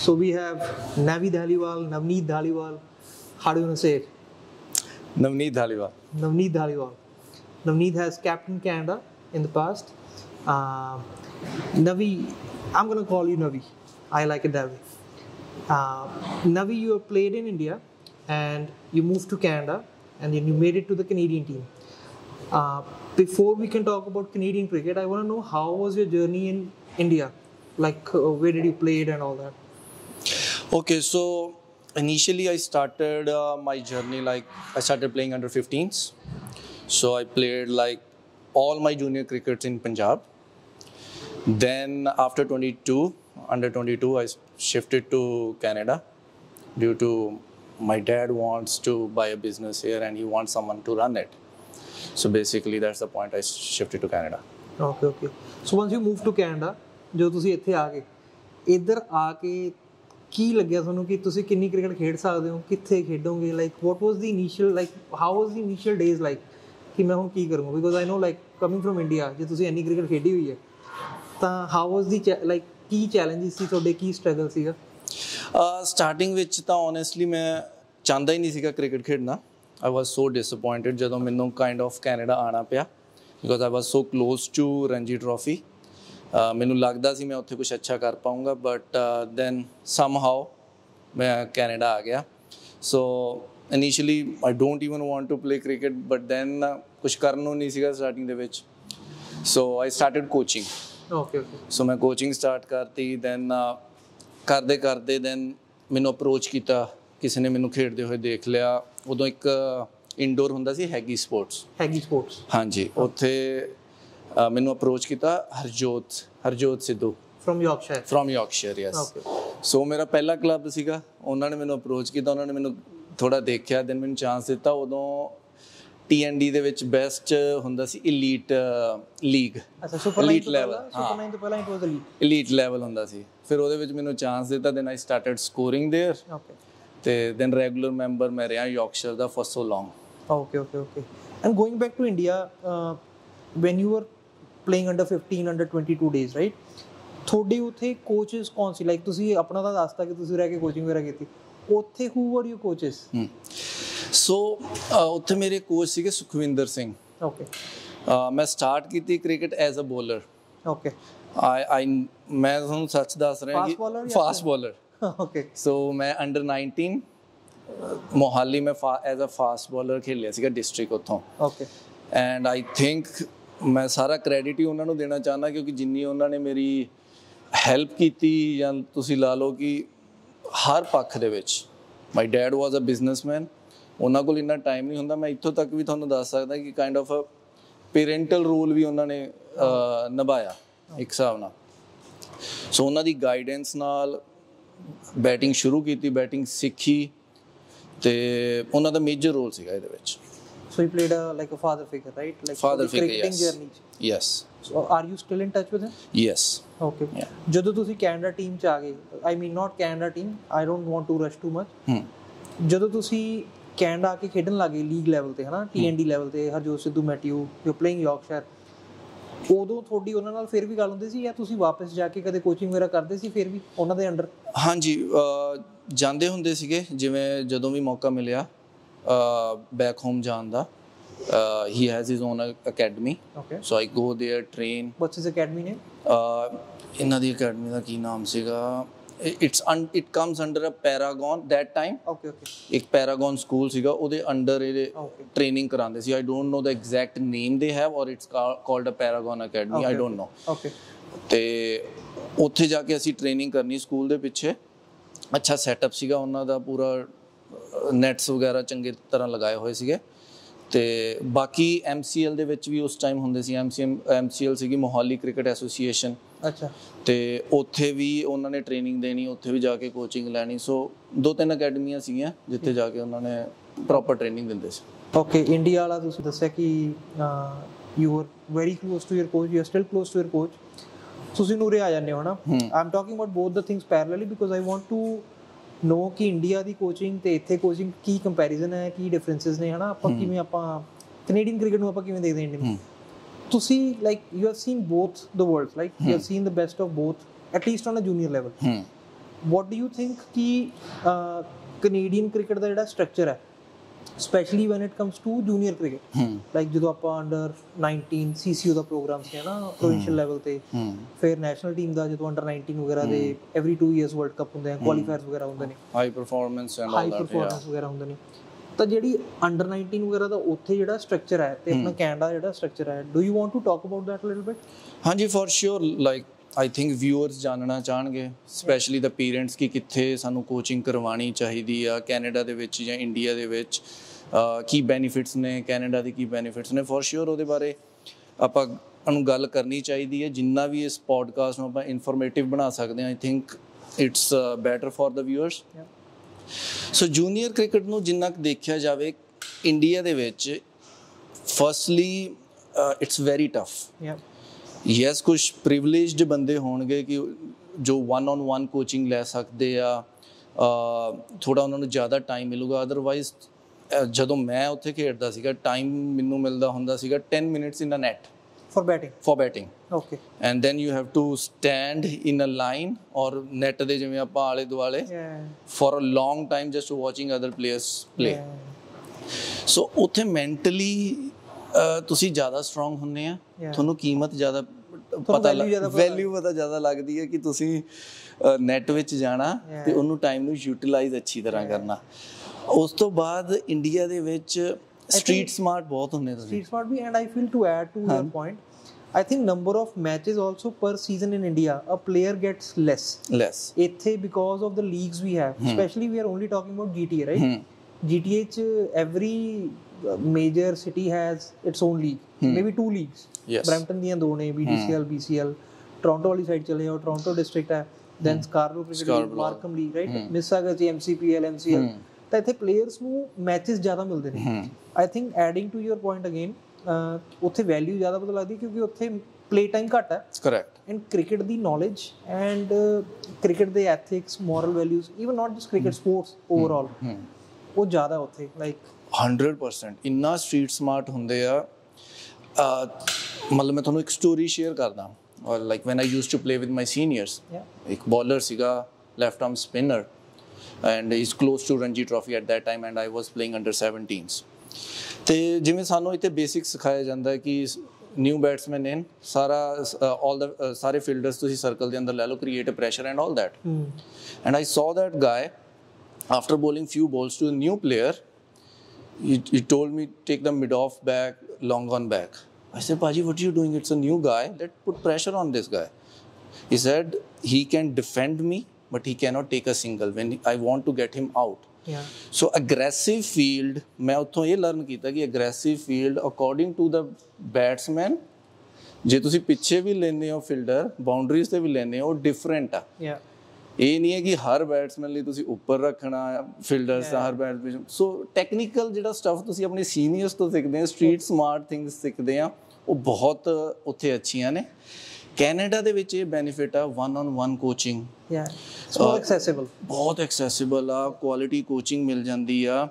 So we have Navi Dhaliwal, Navneet Dhaliwal. How do you want to say it? Navneet Dhaliwal. Navneet Dhaliwal. Navneet has captained Canada in the past. Uh, Navi, I'm going to call you Navi. I like it that way. Uh, Navi, you have played in India and you moved to Canada and then you made it to the Canadian team. Uh, before we can talk about Canadian cricket, I want to know how was your journey in India? Like, uh, where did you play it and all that? Okay, so initially I started uh, my journey like I started playing under 15s. So I played like all my junior crickets in Punjab. Then after 22, under 22, I shifted to Canada due to my dad wants to buy a business here and he wants someone to run it. So basically that's the point I shifted to Canada. Okay okay so once you move to Canada ਜਦੋਂ ਤੁਸੀਂ ਇੱਥੇ ਆ ਗਏ ਇੱਧਰ ਆ ਕੇ ਕੀ ਲੱਗਿਆ ਤੁਹਾਨੂੰ ਕਿ ਤੁਸੀਂ ਕਿੰਨੀ ਕ੍ਰਿਕਟ ਖੇਡ ਸਕਦੇ ਹੋ? ਕਿੱਥੇ ਖੇਡੋਗੇ? Like what was the initial like how was the initial days like ਕਿ ਮੈਂ ਹੁਣ ਕੀ ਕਰੂੰਗਾ? Because I know like coming from India ਜੇ ਤੁਸੀਂ ਇੰਨੀ ਕ੍ਰਿਕਟ ਖੇਡੀ ਹੋਈ ਹੈ, ਤਾਂ ਹਾਊ ਵਾਸ ਦੀ ਲਾਈਕ ਕੀ ਚੈਲੰਜਸ ਸੀ ਤੁਹਾਡੇ? ਕੀ ਸਟਰਗਲ ਸੀਗਾ? ਸਟਾਰਟਿੰਗ ਵਿੱਚ ਤਾਂ ਓਨੈਸਟਲੀ ਮੈਂ ਚਾਹੁੰਦਾ ਹੀ ਨਹੀਂ ਸੀਗਾ ਕ੍ਰਿਕਟ ਖੇਡਣਾ। ਆਈ ਵਾਸ ਸੋ ਡਿਸਪਾਇੰਟਡ ਜਦੋਂ ਮੈਨੂੰ ਕਾਈਂਡ ਆਫ ਕੈਨੇਡਾ ਆਣਾ ਪਿਆ because I was so close to Ranji trophy ਮੈਨੂੰ ਲੱਗਦਾ ਸੀ ਮੈਂ ਉੱਥੇ ਕੁਝ ਅੱਛਾ ਕਰ ਪਾਉਂਗਾ ਬਟ ਦੈਨ ਸਮਹਾਉ ਮੈਂ ਕੈਨੇਡਾ ਆ ਗਿਆ। So initially I don't even want to play cricket but then ਕੁਝ ਕਰਨ ਨੂੰ ਨਹੀਂ ਸੀਗਾ ਸਟਾਰਟਿੰਗ ਦੇ ਵਿੱਚ। So I started coaching okay okay so ਮੈਂ ਕੋਚਿੰਗ ਸਟਾਰਟ ਕਰਤੀ ਦੈਨ ਕਰਦੇ ਕਰਦੇ ਦੈਨ ਮੈਨੂੰ ਅਪਰੋਚ ਕੀਤਾ ਕਿਸੇ ਨੇ ਮੈਨੂੰ ਖੇਡਦੇ ਹੋਏ ਦੇਖ ਲਿਆ। ਉਦੋਂ ਇੱਕ ਇਨਡੋਰ ਹੁੰਦਾ ਸੀ ਹੈਗੀ ਸਪੋਰਟਸ ਹੈਗੀ ਸਪੋਰਟਸ ਹਾਂਜੀ ਉੱਥੇ ਮੈਨੂੰ ਅਪਰੋਚ ਕੀਤਾ Harjot Harjot Sidhu. From Yorkshire from Yorkshire yes so ਮੇਰਾ ਪਹਿਲਾ ਕਲੱਬ ਸੀਗਾ। ਉਹਨਾਂ ਨੇ ਮੈਨੂੰ ਅਪਰੋਚ ਕੀਤਾ ਉਹਨਾਂ ਨੇ ਮੈਨੂੰ ਥੋੜਾ ਦੇਖਿਆ ਦਿਨ ਮੈਨੂੰ ਚਾਂਸ ਦਿੱਤਾ। ਉਦੋਂ ਟੀਐਨਡੀ ਦੇ ਵਿੱਚ ਬੈਸਟ ਹੁੰਦਾ ਸੀ 엘ੀਟ ਲੀਗ ਅੱਛਾ ਸੁਪਰ ਲੀਗ ਤੋਂ ਪਹਿਲਾਂ? It was league elite level ਹੁੰਦਾ ਸੀ। ਫਿਰ ਉਹਦੇ ਵਿੱਚ ਮੈਨੂੰ ਚਾਂਸ ਦਿੱਤਾ then I started scoring there okay ਤੇ ਦੈਨ ਰੈਗੂਲਰ ਮੈਂਬਰ ਮੈਂ ਰਿਹਾ Yorkshire the for long okay okay okay and going back to India when you were playing under 15, under 22 days, right? ਤੁਹਾਡੇ ਉਥੇ ਕੋਚਸ ਕੌਣ ਸੀ like ਤੁਸੀਂ ਆਪਣਾ ਤਾਂ ਦੱਸਤਾ ਕਿ ਤੁਸੀਂ ਰਹਿ ਕੇ ਕੋਚਿੰਗ ਵਗੈਰਾ ਕੀਤੀ ਉਥੇ ਹੂ ਵਰ ਯੂ ਕੋਚਸ ਸੋ ਉੱਥੇ ਮੇਰੇ ਕੋਚ ਸੀਗੇ ਸੁਖਵਿੰਦਰ ਸਿੰਘ ਓਕੇ ਅ, ਮੈਂ ਸਟਾਰਟ ਕੀਤੀ cricket as a bowler okay I I ਮੈਂ ਤੁਹਾਨੂੰ ਸੱਚ ਦੱਸ ਰਿਹਾ Fast bowler ਕਿ ਜਾਂ ਫਾਸਟ ਬੋਲਰ ਓਕੇ ਸੋ ਮੈਂ ਅੰਡਰ 19 ਅ, ਮੋਹਾਲੀ ਮੈਂ ਐਜ਼ ਅ ਫਾਸਟ ਬੋਲਰ ਖੇਲਿਆ ਸੀਗਾ ਡਿਸਟ੍ਰਿਕਟ ਉੱਥੋਂ ਓਕੇ ਐਂਡ ਆਈ ਥਿੰਕ ਮੈਂ ਸਾਰਾ ਕ੍ਰੈਡਿਟ ਹੀ ਉਹਨਾਂ ਨੂੰ ਦੇਣਾ ਚਾਹੁੰਦਾ ਕਿਉਂਕਿ ਜਿੰਨੀ ਉਹਨਾਂ ਨੇ ਮੇਰੀ ਹੈਲਪ ਕੀਤੀ ਜਾਂ ਤੁਸੀਂ ਲਾ ਲਓ ਕਿ ਹਰ ਪੱਖ ਦੇ ਵਿੱਚ my dad was a businessman ਉਹਨਾਂ ਕੋਲ ਇੰਨਾ ਟਾਈਮ ਨਹੀਂ ਹੁੰਦਾ, ਮੈਂ ਇੱਥੋਂ ਤੱਕ ਵੀ ਤੁਹਾਨੂੰ ਦੱਸ ਸਕਦਾ ਕਿ kind of a parental role ਵੀ ਉਹਨਾਂ ਨੇ ਨਿਭਾਇਆ ਇੱਕ ਹਿਸਾਬ ਨਾਲ। ਸੋ ਉਹਨਾਂ ਦੀ ਗਾਈਡੈਂਸ ਨਾਲ ਬੈਟਿੰਗ ਸ਼ੁਰੂ ਕੀਤੀ ਬੈਟਿੰਗ ਸਿੱਖੀ ਤੇ ਉਹਨਾਂ ਦਾ ਮੇਜਰ ਰੋਲ ਸੀਗਾ ਇਹਦੇ ਵਿੱਚ। You played like a father figure right like father figure cricketing yes journey yes so are you still in touch with him yes okay Yeah. ਜਦੋਂ ਤੁਸੀਂ ਕੈਨੇਡਾ ਟੀਮ ਚ ਆ ਗਏ I mean not Canada team I don't want to rush too much ਜਦੋਂ ਤੁਸੀਂ Canada ਆ ਕੇ ਖੇਡਣ ਲੱਗੇ ਲੀਗ ਲੈਵਲ ਤੇ ਹਨਾ ਟੀਐਨਡੀ ਲੈਵਲ ਤੇ Harjot Sidhu met you playing Yorkshire ਉਦੋਂ ਤੁਹਾਡੀ ਉਹਨਾਂ ਨਾਲ ਫਿਰ ਵੀ ਗੱਲ ਹੁੰਦੀ ਸੀ ਜਾਂ ਤੁਸੀਂ ਵਾਪਸ ਜਾ ਕੇ ਕਦੇ ਕੋਚਿੰਗ ਵਗੈਰਾ ਕਰਦੇ ਸੀ ਫਿਰ ਵੀ ਉਹਨਾਂ ਦੇ ਅੰਡਰ ਹਾਂਜੀ ਜਾਂਦੇ ਹੁੰਦੇ ਸੀਗੇ ਜਿਵੇਂ ਜਦੋਂ ਵੀ ਮੌਕਾ ਮਿਲਿਆ ਬੈਕ ਹੋਮ ਜਾਣ ਦਾ। he has his own academy. Okay. So I go there, train. What's his academy ਇਹਨਾਂ ਦੀ ਅਕੈਡਮੀ ਦਾ ਕੀ ਨਾਮ ਸੀਗਾ? It's it comes under a Paragon that time okay okay ਇੱਕ ਪੈਰਾਗਨ ਸਕੂਲ ਸੀਗਾ ਉਹਦੇ ਅੰਡਰ ਇਹ ਟ੍ਰੇਨਿੰਗ ਕਰਾਉਂਦੇ ਸੀ। ਆਈ don't no the exact name they have or it's called a Paragon Academy I don't know okay ਤੇ ਉੱਥੇ ਜਾ ਕੇ ਅਸੀਂ training ਕਰਨੀ ਸਕੂਲ ਦੇ ਪਿੱਛੇ। ਅੱਛਾ ਸੈਟਅਪ ਸੀਗਾ ਉਹਨਾਂ ਦਾ ਪੂਰਾ ਨੈਟਸ ਵਗੈਰਾ ਚੰਗੇ ਤਰ੍ਹਾਂ ਲਗਾਏ ਹੋਏ ਸੀਗੇ। ਤੇ ਬਾਕੀ MCL ਦੇ ਵਿੱਚ ਵੀ ਉਸ ਟਾਈਮ ਹੁੰਦੇ ਸੀ। MCM MCL ਸੀਗੀ ਮੋਹਾਲੀ ਕ੍ਰਿਕਟ ਐਸੋਸੀਏਸ਼ਨ ਅੱਛਾ। ਤੇ ਉੱਥੇ ਵੀ ਉਹਨਾਂ ਨੇ ਟ੍ਰੇਨਿੰਗ ਦੇਣੀ ਉੱਥੇ ਵੀ ਜਾ ਕੇ ਕੋਚਿੰਗ ਲੈਣੀ। ਸੋ ਦੋ ਤਿੰਨ ਅਕੈਡਮੀਆਂ ਸੀਗੀਆਂ ਜਿੱਥੇ ਜਾ ਕੇ ਉਹਨਾਂ ਨੇ ਪ੍ਰੋਪਰ ਟ੍ਰੇਨਿੰਗ ਦਿੰਦੇ ਸੀ। ਓਕੇ ਇੰਡੀਆ ਵਾਲਾ ਤੁਸੀਂ ਦੱਸਿਆ ਕਿ you are very close to your coach you are still close to your coach ਤੁਸੀਂ ਨੂਰੇ ਆ ਜਾਂਦੇ ਹੋ ਨਾ। Am talking about both the things parallelly because I want to know ਕਿ ਇੰਡੀਆ ਦੀ ਕੋਚਿੰਗ ਤੇ ਇੱਥੇ ਕੋਚਿੰਗ ਕੀ ਕੰਪੈਰੀਜ਼ਨ ਹੈ ਕੀ ਡਿਫਰੈਂਸਸ ਨੇ ਹਨਾ ਆਪਾਂ ਕਿਵੇਂ ਆਪਾਂ ਕੈਨੇਡੀਅਨ ਕ੍ਰਿਕਟ ਨੂੰ ਆਪਾਂ ਕਿਵੇਂ ਦੇਖਦੇ ਹਾਂ ਹੂੰ ਤੁਸੀਂ like you have seen both the worlds like you have seen the best of both at least on a junior level what do you think ਕਿ ਕੈਨੇਡੀਅਨ ਕ੍ਰਿਕਟ ਦਾ ਜਿਹੜਾ ਸਟਰਕਚਰ ਹੈ specially when it comes to junior cricket like ਜਦੋਂ ਆਪਾਂ under 19 CCO ਦਾ programme ਸੀ ਨਾ provincial level ਤੇ ਹੂੰ ਫਿਰ ਨੈਸ਼ਨਲ ਟੀਮ ਦਾ ਜਦੋਂ ਅੰਡਰ 19 ਵਗੈਰਾ ਦੇ ਐਵਰੀ 2 ਇਅਰਸ ਵਰਲਡ ਕੱਪ ਹੁੰਦੇ ਆ ਕੁਆਲੀਫਾਇਰਸ ਵਗੈਰਾ ਹੁੰਦੇ ਨੇ। High performance and high all that performance ਵਗੈਰਾ ਹੁੰਦੇ ਨੇ। ਤਾਂ ਜਿਹੜੀ ਅੰਡਰ 19 ਵਗੈਰਾ ਦਾ ਉੱਥੇ ਜਿਹੜਾ ਸਟਰਕਚਰ ਹੈ ਤੇ ਆਪਣਾ ਕੈਨੇਡਾ ਜਿਹੜਾ ਸਟਰਕਚਰ ਹੈ do you want to talk about that little bit ਹਾਂਜੀ for sure like I think viewers ਜਾਣਨਾ ਚਾਹਣਗੇ ਸਪੈਸ਼ਲੀ ਦਾ ਪੇਰੈਂਟਸ ਕਿ ਕਿੱਥੇ ਸਾਨੂੰ ਕੋਚਿੰਗ ਕਰਵਾਉਣੀ ਚਾਹੀਦੀ ਆ ਕੈਨੇਡਾ ਦੇ ਵਿੱਚ ਜਾਂ ਇੰਡੀਆ ਦੇ ਵਿੱਚ ਕੀ ਬੈਨੀਫਿਟਸ ਨੇ ਕੈਨੇਡਾ ਦੇ ਕੀ ਬੈਨੀਫਿਟਸ ਨੇ? ਫॉर ਸ਼ੋਰ ਉਹਦੇ ਬਾਰੇ ਆਪਾਂ ਨੂੰ ਗੱਲ ਕਰਨੀ ਚਾਹੀਦੀ ਹੈ। ਜਿੰਨਾ ਵੀ ਇਸ ਪੋਡਕਾਸਟ ਨੂੰ ਆਪਾਂ ਇਨਫੋਰਮੇਟਿਵ ਬਣਾ ਸਕਦੇ ਹਾਂ I think it's better for the viewers so junior cricket ਨੂੰ ਜਿੰਨਾ ਕੁ ਦੇਖਿਆ ਜਾਵੇ ਇੰਡੀਆ ਦੇ ਵਿੱਚ firstly it's very tough yeah yes ਕੁਝ ਪ੍ਰਿਵਿਲੇਜਡ ਬੰਦੇ ਹੋਣਗੇ ਕਿ ਜੋ 1 ਔਨ 1 ਕੋਚਿੰਗ ਲੈ ਸਕਦੇ ਆ ਥੋੜਾ ਉਹਨਾਂ ਨੂੰ ਜ਼ਿਆਦਾ ਟਾਈਮ ਮਿਲੂਗਾ ਅਦਰਵਾਈਜ਼ ਜਦੋਂ ਮੈਂ ਉੱਥੇ ਖੇਡਦਾ ਸੀਗਾ ਟਾਈਮ ਮੈਨੂੰ ਮਿਲਦਾ ਹੁੰਦਾ ਸੀਗਾ 10 minutes in a net for batting for batting okay and then you have to stand in a line or net ਦੇ ਜਿਵੇਂ ਆਪਾਂ ਆਲੇ ਦੁਆਲੇ for a long time just watching other players play so ਉੱਥੇ mentally ਤੁਸੀਂ ਜ਼ਿਆਦਾ strong ਹੁੰਨੇ ਆ. ਤੁਹਾਨੂੰ ਕੀਮਤ ਜ਼ਿਆਦਾ ਪਤਾ ਵੈਲਿਊ ਪਤਾ ਜ਼ਿਆਦਾ ਲੱਗਦੀ ਹੈ ਕਿ ਤੁਸੀਂ ਨੈਟ ਵਿੱਚ ਜਾਣਾ ਤੇ ਉਹਨੂੰ ਟਾਈਮ ਨੂੰ ਯੂਟਿਲਾਈਜ਼ ਅੱਛੀ ਤਰ੍ਹਾਂ ਕਰਨਾ ਉਸ ਤੋਂ ਬਾਅਦ ਇੰਡੀਆ ਦੇ ਵਿੱਚ ਸਟਰੀਟ ਸਮਾਰਟ ਬਹੁਤ ਹੁੰਦੇ ਤੁਸੀਂ street smart be and i feel to add to your point i think number of matches also per season in india a player gets less ਲੈਸ ਇੱਥੇ because of the leagues we have especially we are only talking about gta right ਹੂੰ gta ਚ every major city has its own league maybe two leagues. Yes. Brampton ਦੀਆਂ ਦੋ ਨੇ BDCL BCL Toronto ਵਾਲੀ side ਚਲੇ ਜਾਓ Toronto district ਹੈ then Scarborough cricket Markham league right Mississauga ਚ MCPL MCL ਤਾਂ ਇੱਥੇ ਪਲੇਅਰਸ ਨੂੰ ਮੈਚਸ ਜ਼ਿਆਦਾ ਮਿਲਦੇ ਨੇ। I think adding to your point again ਉੱਥੇ ਵੈਲਿਊ ਜ਼ਿਆਦਾ ਪਤਾ ਲੱਗਦੀ ਕਿਉਂਕਿ ਉੱਥੇ ਪਲੇ ਟਾਈਮ ਘੱਟ ਹੈ। ਕਰੈਕਟ ਐਂਡ ਕ੍ਰਿਕਟ ਦੀ ਨੌਲੇਜ ਐਂਡ ਕ੍ਰਿਕਟ ਦੇ ethics moral values even not just cricket sports overall ਉਹ ਜ਼ਿਆਦਾ ਉੱਥੇ ਲਾਈਕ 100% ਇੰਨਾ ਸਟਰੀਟ ਸਮਾਰਟ ਹੁੰਦੇ ਆ ਮਤਲਬ ਮੈਂ ਤੁਹਾਨੂੰ ਇੱਕ ਸਟੋਰੀ ਸ਼ੇਅਰ ਕਰਦਾ। Or like when I used to play with my seniors ਇੱਕ ਬੋਲਰ ਸੀਗਾ left arm spinner and is close to Ranji Trophy at that time and I was playing under 17s ਤੇ ਜਿਵੇਂ ਸਾਨੂੰ ਇੱਥੇ basic ਸਿਖਾਇਆ ਜਾਂਦਾ ਹੈ ਕਿ ਨਿਊ ਬੈਟਸਮੈਨ ਇਨ ਸਾਰਾ ਆਲ ਦਾ ਸਾਰੇ ਫੀਲਡਰਸ ਤੁਸੀਂ ਸਰਕਲ ਦੇ ਅੰਦਰ ਲੈ ਲਓ create a pressure and all that and I saw that guy after bowling few balls to a new player. He, he told me take the mid off back, long on back. I said, Paji, what are you doing? It's a new guy. Let put pressure on this guy. He said he can defend me, but he cannot take a single when I want to get him out. ਯਾ ਸੋ aggressive field ਮੈਂ ਉੱਥੋਂ ਇਹ learn ਕੀਤਾ ਕਿ aggressive field according to the batsman ਜੇ ਤੁਸੀਂ ਪਿੱਛੇ ਵੀ ਲੈਂਦੇ ਹੋ ਫੀਲਡਰ ਬਾਉਂਡਰੀਜ਼ ਤੇ ਵੀ ਲੈਂਦੇ ਹੋ ਉਹ ਡਿਫਰੈਂਟ ਆ ਯਾ ਇਹ ਨਹੀਂ ਹੈ ਕਿ ਹਰ ਬੈਟਸਮੈਨ ਲਈ ਤੁਸੀਂ ਉੱਪਰ ਰੱਖਣਾ ਫੀਲਡਰਸ ਦਾ ਹਰ ਬੈਟਸਮੈਨ ਸੋ ਟੈਕਨੀਕਲ ਜਿਹੜਾ ਸਟਫ ਤੁਸੀਂ ਆਪਣੇ ਸੀਨੀਅਰਸ ਤੋਂ ਸਿੱਖਦੇ ਆ ਸਟਰੀਟ ਸਮਾਰਟ ਥਿੰਗਸ ਸਿੱਖਦੇ ਆ ਉਹ ਬਹੁਤ ਉੱਥੇ ਅੱਛੀਆਂ ਨੇ। ਕੈਨੇਡਾ ਦੇ ਵਿੱਚ ਇਹ ਬੈਨੀਫਿਟ ਆ ਵਨ ਔਨ ਵਨ ਕੋਚਿੰਗ ਯਾ ਮੋਰ ਐਕਸੈਸਿਬਲ ਬਹੁਤ ਐਕਸੈਸਿਬਲ ਆ ਕੁਆਲਿਟੀ ਕੋਚਿੰਗ ਮਿਲ ਜਾਂਦੀ ਆ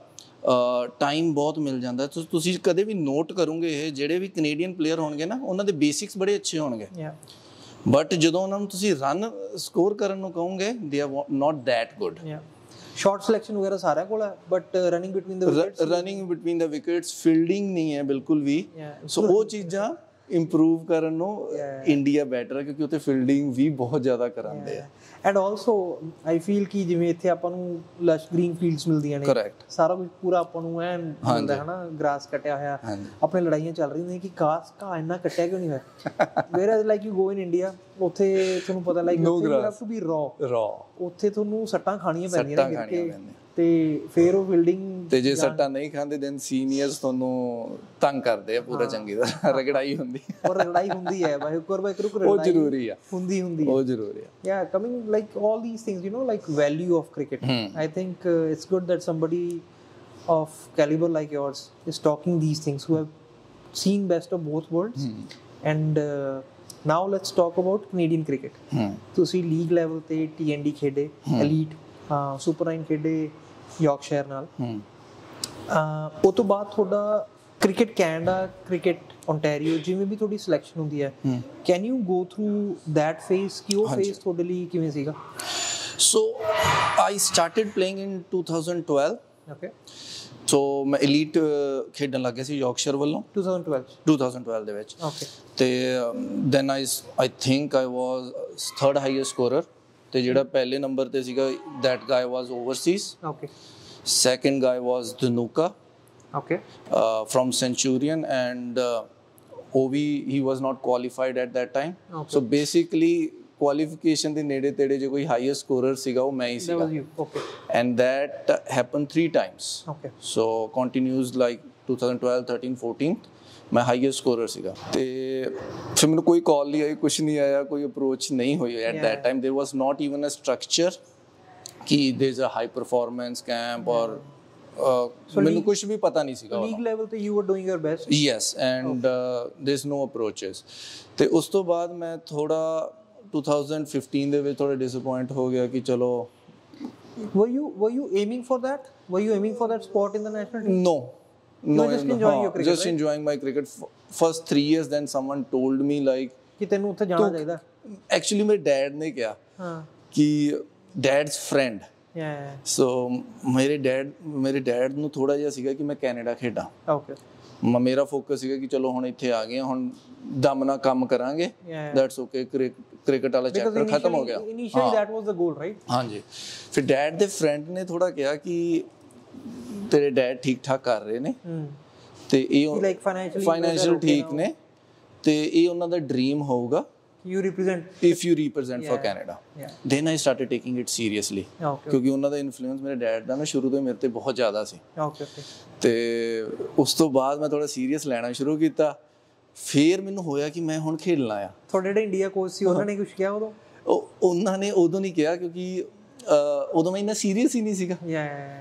ਟਾਈਮ ਬਹੁਤ ਮਿਲ ਜਾਂਦਾ। ਤੁਸੀਂ ਕਦੇ ਵੀ ਨੋਟ ਕਰੋਗੇ ਇਹ ਜਿਹੜੇ ਵੀ ਕੈਨੇਡੀਅਨ ਪਲੇਅਰ ਹੋਣਗੇ ਨਾ ਉਹਨਾਂ ਦੇ ਬੇਸਿਕਸ ਬੜੇ ਅੱਛੇ ਹੋਣਗੇ। ਯਾ ਬਟ ਜਦੋਂ ਉਹਨਾਂ ਨੂੰ ਤੁਸੀਂ ਰਨ ਸਕੋਰ ਕਰਨ ਨੂੰ ਕਹੋਗੇ they are not that good ਯਾ ਸ਼ਾਰਟ ਸਿਲੈਕਸ਼ਨ ਵਗੈਰਾ ਸਾਰਿਆਂ ਕੋਲ ਹੈ but running between the wickets running between the wickets fielding ਨਹੀਂ ਹੈ ਬਿਲਕੁਲ ਵੀ. ਸੋ ਉਹ ਚੀਜ਼ਾਂ ਇੰਪਰੂਵ ਕਰਨ ਨੂੰ ਇੰਡੀਆ ਬੈਟਰ ਹੈ ਕਿਉਂਕਿ ਉੱਥੇ ਫੀਲਡਿੰਗ ਵੀ ਬਹੁਤ ਜ਼ਿਆਦਾ ਕਰਾਉਂਦੇ ਆ। ਐਂਡ ਆਲਸੋ ਆਈ ਫੀਲ ਕਿ ਜਿਵੇਂ ਇੱਥੇ ਆਪਾਂ ਨੂੰ ਲਸ਼ ਗ੍ਰੀਨ ਫੀਲਡਸ ਮਿਲਦੀਆਂ ਨੇ ਸਾਰਾ ਕੁਝ ਪੂਰਾ ਆਪਾਂ ਨੂੰ ਐਨ ਮਿਲਦਾ ਹੈ ਨਾ ਗ੍ਰਾਸ ਕੱਟਿਆ ਹੋਇਆ ਆਪਣੇ ਲੜਾਈਆਂ ਚੱਲ ਰਹੀਆਂ ਨੇ ਕਿ ਕਾਸ ਕਾ ਇੰਨਾ ਕੱਟਿਆ ਕਿਉਂ ਨਹੀਂ ਹੋਇਆ where as like you go in India ਉੱਥੇ ਤੁਹਾਨੂੰ ਪਤਾ like you. Have to be raw raw ਉੱਥੇ ਤੁਹਾਨੂੰ ਸੱਟਾਂ ਖਾਣੀਆਂ ਪੈਂਦੀਆਂ ਨੇ ਕੇ। ਤੇ ਫੇਰ ਉਹ ਬਿਲਡਿੰਗ ਤੇ ਜੇ ਸੱਟਾਂ ਨਹੀਂ ਖਾਂਦੇ ਦੈਨ ਸੀਨੀਅਰਸ ਤੁਹਾਨੂੰ ਤੰਗ ਕਰਦੇ ਆ ਪੂਰਾ ਚੰਗੀ ਤਰ੍ਹਾਂ ਰਗੜਾਈ ਹੁੰਦੀ ਆ। ਔਰ ਲੜਾਈ ਹੁੰਦੀ ਹੈ ਬਾਈ ਇੱਕ ਵਾਰ ਬਾਈ ਕਰੁਕ ਉਹ ਜ਼ਰੂਰੀ ਆ ਹੁੰਦੀ ਹੁੰਦੀ ਹੈ ਉਹ ਜ਼ਰੂਰੀ ਆ yeah coming like all these things you know like value of cricket i think uh, it's good that somebody of caliber like yours is talking these things who have seen best of both worlds and uh, now let's talk about canadian cricket ਹੂੰ ਤੁਸੀਂ league level ਤੇ TND ਖੇਡੇ ਹਾਂ super 9 ਖੇਡੇ Yorkshire ਨਾਲ ਉਹ ਤੋਂ ਬਾਅਦ ਤੁਹਾਡਾ ਕ੍ਰਿਕਟ ਕੈਨੇਡਾ ਕ੍ਰਿਕਟ ਓਨਟਾਰੀਓ ਜਿਵੇਂ ਵੀ ਤੁਹਾਡੀ ਸਿਲੈਕਸ਼ਨ ਹੁੰਦੀ ਹੈ can you go through that phase ਕਿ ਉਹ ਫੇਜ਼ ਤੁਹਾਡੇ ਲਈ ਕਿਵੇਂ ਸੀਗਾ So I started playing in 2012. Okay. ਸੋ ਮੈਂ elite ਅਹ, ਖੇਡਣ ਲੱਗ ਗਿਆ ਸੀ ਯਾਰਕਸ਼ਾਇਰ ਵੱਲੋਂ 2012. 2012 ਦੇ ਵਿੱਚ Okay. ਤੇ then I I think I was third highest scorer ਤੇ ਜਿਹੜਾ ਪਹਿਲੇ ਨੰਬਰ ਤੇ ਸੀਗਾ was overseas Okay. second guy was Dhanuka Okay. uh, from Centurion and uh, OV he was not qualified at that time Okay. so basically qualification ਦੇ ਨੇੜੇ ਤੇੜੇ ਜੇ ਕੋਈ ਹਾਈਐਸਟ ਸਕੋਰਰ ਸੀਗਾ ਉਹ ਮੈਂ ਹੀ ਸੀਗਾ. Okay. and that happened three times Okay. so continues like 2012 13 14 ਮੈਂ ਹਾਈਐਸਟ ਸਕੋਰਰ ਸੀਗਾ ਤੇ ਫਿਰ ਮੈਨੂੰ ਕੋਈ ਕਾਲ ਨਹੀਂ ਆਈ ਕੁਝ ਨਹੀਂ ਆਇਆ ਕੋਈ ਅਪਰੋਚ ਨਹੀਂ ਹੋਈ at Yeah. that time there was not even a structure ਕਿ there is a high performance camp or uh, ਮੈਨੂੰ ਕੁਝ ਵੀ ਪਤਾ ਨਹੀਂ ਸੀਗਾ League level, ਤੇ you were doing your best. Yes and there is no approaches ਤੇ ਉਸ ਤੋਂ ਬਾਅਦ ਮੈਂ ਥੋੜਾ 2015 ਦੇ ਵਿੱਚ ਥੋੜਾ ਡਿਸਪਾਇੰਟ ਹੋ ਗਿਆ ਕਿ ਚਲੋ Were you were you aiming for that? Were you aiming for that spot in the national team? No. No, just no, enjoying your cricket, Just right? enjoying my cricket. First three years, then someone told me like, ਕਿ ਤੈਨੂੰ ਉੱਥੇ ਜਾਣਾ ਚਾਹੀਦਾ actually ਮੇਰੇ dad ਨੇ ਕਿਹਾ ਹਾਂ ਕਿ dad's friend. ਯਾ So ਮੇਰੇ dad ਮੇਰੇ dad ਨੂੰ ਥੋੜਾ ਜਿਹਾ ਸੀਗਾ ਕਿ ਮੈਂ ਕੈਨੇਡਾ ਖੇਡਾਂ ਓਕੇ ਮੇਰਾ ਫੋਕਸ ਸੀਗਾ ਕਿ ਚਲੋ ਹੁਣ ਇੱਥੇ ਆ ਗਏ ਹੁਣ ਦਮ ਨਾਲ ਕੰਮ ਕਰਾਂਗੇ. ਦੈਟਸ ਓਕੇ ਕ੍ਰਿਕਟ ਵਾਲਾ ਚੈਪਟਰ ਖਤਮ ਹੋ ਗਿਆ initially that was the goal right ਹਾਂਜੀ ਫਿਰ ਡੈਡ ਦੇ ਫਰੈਂਡ ਨੇ ਥੋੜਾ ਕਿਹਾ ਕਿ ਤੇਰੇ ਡੈਡ ਠੀਕ ਠਾਕ ਕਰ ਰਹੇ ਨੇ। ਤੇ ਇਹ financially ਫਾਈਨੈਂਸ਼ੀਅਲ okay ਠੀਕ ਨੇ। ਤੇ ਇਹ ਉਹਨਾਂ ਦਾ ਡ੍ਰੀਮ ਹੋਊਗਾ। You represent if you represent for Canada. Then I started taking it seriously ਕਿਉਂਕਿ ਉਹਨਾਂ ਦਾ ਇਨਫਲੂਐਂਸ ਮੇਰੇ ਡੈਡ ਦਾ ਨਾ ਸ਼ੁਰੂ ਤੋਂ ਮੇਰੇ ਤੇ ਬਹੁਤ ਜ਼ਿਆਦਾ ਸੀ ਓਕੇ ਓਕੇ ਤੇ ਉਸ ਤੋਂ ਬਾਅਦ ਮੈਂ ਥੋੜਾ ਸੀਰੀਅਸ ਲੈਣਾ ਸ਼ੁਰੂ ਕੀਤਾ ਫਿਰ ਮੈਨੂੰ ਹੋਇਆ ਕਿ ਮੈਂ ਹੁਣ ਖੇਡਣਾ ਆ ਤੁਹਾਡੇ ਜਿਹੜੇ ਇੰਡੀਆ ਕੋਚ ਸੀ ਉਹਨਾਂ ਨੇ ਕੁਝ ਕਿਹਾ ਉਦੋਂ ਉਹ ਉਹਨਾਂ ਨੇ ਉਦੋਂ ਨਹੀਂ ਕਿਹਾ ਕਿਉਂਕਿ ਉਦੋਂ ਮੈਂ ਇੰਨਾ ਸੀਰੀਅਸ ਹੀ ਨਹੀਂ ਸੀਗਾ।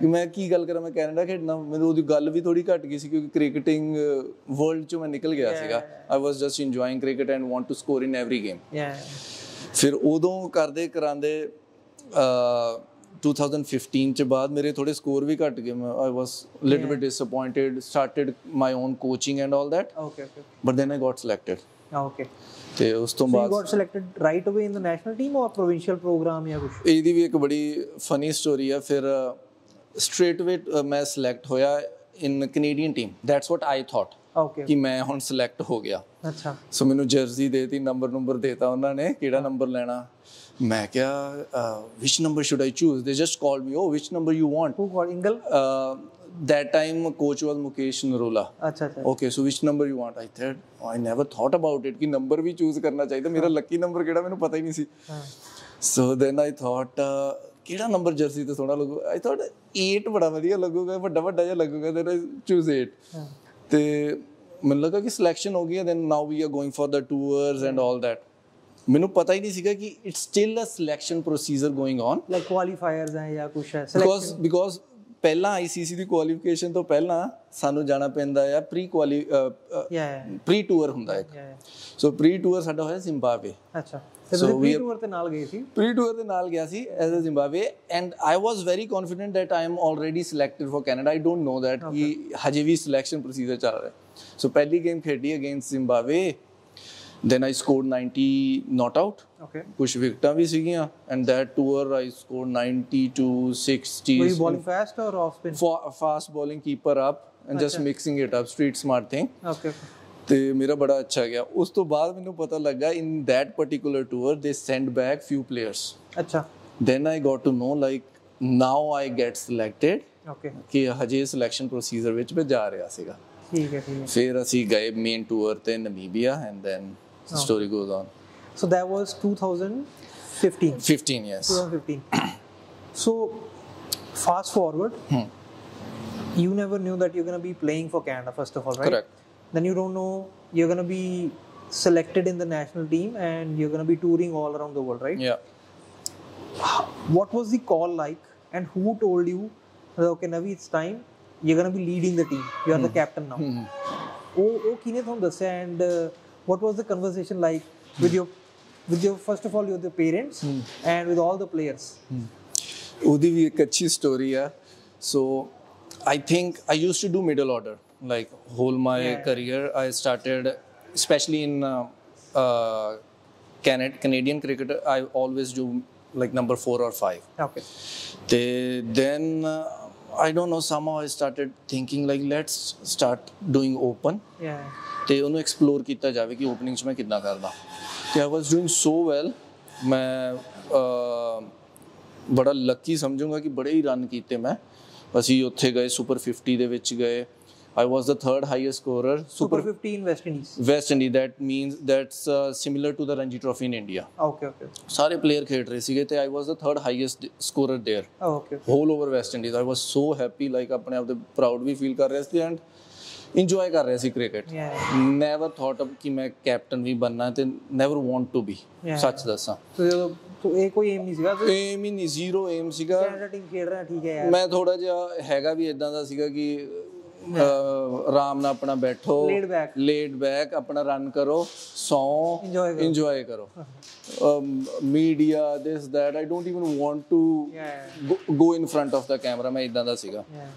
ਕਿ ਮੈਂ ਕੀ ਗੱਲ ਕਰਾਂ ਮੈਂ ਕੈਨੇਡਾ ਖੇਡਣਾ। ਮੈਨੂੰ ਉਹਦੀ ਗੱਲ ਵੀ ਥੋੜੀ ਘਟ ਗਈ ਸੀ ਕਿਉਂਕਿ ਕ੍ਰਿਕਟਿੰਗ ਵਰਲਡ ਚੋਂ ਮੈਂ ਨਿਕਲ ਗਿਆ ਸੀਗਾ। I was just enjoying cricket and want to score in every game ਫਿਰ ਉਦੋਂ ਕਰਦੇ ਕਰਾਂਦੇ ਅਹ 2015 ਚ ਬਾਅਦ ਮੇਰੇ ਥੋੜੇ ਸਕੋਰ ਵੀ ਘਟ ਗਏ। ਮੈਂ I was little bit disappointed started my own coaching and all that okay okay but then I got selected okay ਤੇ ਉਸ ਤੋਂ ਬਾਅਦ got selected right away in the national team or provincial program ਜਾਂ ਕੁਝ ਇਹਦੀ ਵੀ ਇੱਕ ਬੜੀ funny story ਆ। ਫਿਰ ਸਟ੍ਰੇਟ ਵੇ ਮੈਂ ਸਿਲੈਕਟ ਹੋਇਆ in Canadian team that's what I thought okay ਕਿ ਮੈਂ ਹੁਣ ਸਿਲੈਕਟ ਹੋ ਗਿਆ। ਅੱਛਾ। ਸੋ ਮੈਨੂੰ ਜਰਸੀ ਦੇਤੀ ਨੰਬਰ ਨੰਬਰ ਦੇਤਾ ਉਹਨਾਂ ਨੇ ਕਿਹੜਾ ਨੰਬਰ ਲੈਣਾ। ਮੈਂ ਕਿਹਾ which number should I choose they just call me oh which number you want who got ਇੰਗਲ that time coach was mukesh narola ਅੱਛਾ ਅੱਛਾ okay so which number you want? I said i never thought about it. ਕਿ number ਵੀ choose ਕਰਨਾ ਚਾਹੀਦਾ ਮੇਰਾ Lucky number ਕਿਹੜਾ ਮੈਨੂੰ ਪਤਾ ਹੀ ਨਹੀਂ ਸੀ ਹਾਂ ਸੋ ਦੈਨ ਆਈ ਥਾਟ ਕਿਹੜਾ ਨੰਬਰ ਜਰਸੀ ਤੇ ਸੋਹਣਾ ਲੱਗੂ ਆਈ ਥਾਟ 8 ਬੜਾ ਵਧੀਆ ਲੱਗੂਗਾ ਵੱਡਾ ਵੱਡਾ ਜਿਹਾ ਲੱਗੂਗਾ ਦੈਨ ਆਈ ਚੂਜ਼ 8 ਹਾਂ ਤੇ ਮੈਨੂੰ ਲੱਗਾ ਕਿ ਸਿਲੈਕਸ਼ਨ ਹੋ ਗਈ ਹੈ then now we are going for the tours and all that ਮੈਨੂੰ ਪਤਾ ਹੀ ਨਹੀਂ ਸੀਗਾ ਕਿ it's still a selection procedure going on like qualifiers ਹੈ ਜਾਂ ਕੁਝ ਹੈ ਬਿਕੋਜ਼ ਬਿਕੋਜ਼ ਪਹਿਲਾਂ ਆਈਸੀਸੀ ਦੀ ਕੁਆਲੀਫਿਕੇਸ਼ਨ ਤੋਂ ਪਹਿਲਾਂ ਸਾਨੂੰ ਜਾਣਾ ਪੈਂਦਾ ਆ ਪ੍ਰੀ ਕੁਆਲੀ ਪ੍ਰੀ ਟੂਰ ਹੁੰਦਾ ਹੈ ਸੋ ਪ੍ਰੀ ਟੂਰ ਸਾਡਾ ਹੋਇਆ ਜ਼ਿੰਬਾਬਵੇ ਅੱਛਾ। ਤੁਸੀਂ ਪ੍ਰੀ ਟੂਰ ਤੇ ਨਾਲ ਗਏ ਸੀ? ਪ੍ਰੀ ਟੂਰ ਦੇ ਨਾਲ ਗਿਆ ਸੀ as a Zimbabwe and I was very confident that I am already selected for Canada I don't know that ਕਿ ਹਜੇ ਵੀ ਸਿਲੈਕਸ਼ਨ ਪ੍ਰੋਸੀਜਰ ਚੱਲ ਰਿਹਾ ਸੋ ਪਹਿਲੀ ਗੇਮ ਖੇਡੀ against Zimbabwe then I scored 90 not out okay ਕੁਝ ਵਿਕਟਾਂ ਵੀ ਸੀਗੀਆਂ and that tour I scored 90 to 60 were you bowling fast or off spin fa- fast bowling keeper up and just mixing it up street smart thing okay ਤੇ ਮੇਰਾ ਬੜਾ ਅੱਛਾ ਗਿਆ ਉਸ ਤੋਂ ਬਾਅਦ ਮੈਨੂੰ ਪਤਾ ਲੱਗਾ in that particular tour they send back few players ਅੱਛਾ then i got to know like now i get selected okay ਕਿ ਹਜੇ ਸਿਲੈਕਸ਼ਨ ਪ੍ਰੋਸੀਜਰ ਵਿੱਚ ਮੈਂ ਜਾ ਰਿਹਾ ਸੀਗਾ ਠੀਕ ਹੈ ਠੀਕ ਹੈ ਫਿਰ ਅਸੀਂ ਗਏ ਮੇਨ ਟੂਰ ਤੇ Namibia and then Story goes on so that was 2015 15 years 2015 so fast forward Hmm. you never knew that you're going to be playing for canada first of all right correct then you don't know you're going to be selected in the national team and you're going to be touring all around the world right yeah what was the call like and who told you that, okay navi it's time you're going to be leading the team you are the captain now Hmm. ਉਹ ਉਹ ਕਿਨੇ ਤੁਹਾਨੂੰ ਦੱਸਿਆ and what was the conversation like with your with your first of all your parents mm. and with all the players mm. Udivi story. So I think I used to do middle order like whole my yeah. career. I started especially in uh, uh, Canadian cricket. I always do like number four or five. Okay. They, then uh, I don't know somehow I started thinking like let's start doing open. Yeah. ਤੇ ਉਹਨੂੰ explore ਕੀਤਾ ਜਾਵੇ ਕਿ opening 'ਚ ਮੈਂ ਕਿੱਦਾਂ ਕਰਦਾ ਤੇ ਆਈ ਵਾਸ ਡੂਇੰਗ ਸੋ ਵੈਲ ਮੈਂ ਅਹ, ਬੜਾ ਲੱਕੀ ਸਮਝੂੰਗਾ ਕਿ ਬੜੇ ਹੀ ਰਨ ਕੀਤੇ ਮੈਂ ਅਸੀਂ ਉੱਥੇ ਗਏ ਸੁਪਰ 50 ਦੇ ਵਿੱਚ ਗਏ I was the third highest scorer Super super 15 West Indies. West Indies that means that's similar to the Ranji trophy in India Okay, okay. ਸਾਰੇ ਪਲੇਅਰ ਖੇਡ ਰਹੇ ਸੀਗੇ ਤੇ I was the third highest scorer there Oh, okay. Whole over West Indies I was so happy like ਆਪਣੇ ਆਪ ਦੇ proud ਵੀ feel ਕਰ ਰਿਹਾ ਸੀ ਐਂਡ ਇੰਜੋਏ ਕਰ ਰਿਹਾ ਸੀ ਕ੍ਰਿਕਟ Yeah. ਨੈਵਰ ਥਾਟ ਅਬ ਕਿ ਮੈਂ ਕੈਪਟਨ ਵੀ ਬਣਨਾ ਤੇ never want to be Yeah. ਸੱਚ ਦੱਸਾਂ So, so ਇਹ ਕੋਈ ਏਮ ਨਹੀਂ ਸੀਗਾ ਕਿ ਏਮ ਹੀ ਨਹੀਂ ਜ਼ੀਰੋ ਏਮ ਸੀਗਾ ਕੈਨੇਡਾ ਟੀਮ ਖੇਡ ਰਿਹਾ ਠੀਕ ਹੈ ਯਾਰ ਮੈਂ ਥੋੜਾ ਜਿਹਾ ਹੈਗਾ ਵੀ ਇਦਾਂ ਦਾ ਸੀਗਾ ਕਿ ਅਹ, ਆਰਾਮ ਨਾਲ ਆਪਣਾ ਬੈਠੋ Laid back. ਲੇਡ ਬੈਕ ਆਪਣਾ ਰਨ ਕਰੋ ਸੌ Enjoy ਕਰੋ। ਇੰਜੋਏ ਕਰੋ media this that I don't even want to Yeah. Go in front of the camera ਮੈਂ ਇਦਾਂ ਦਾ ਸੀਗਾ Yeah.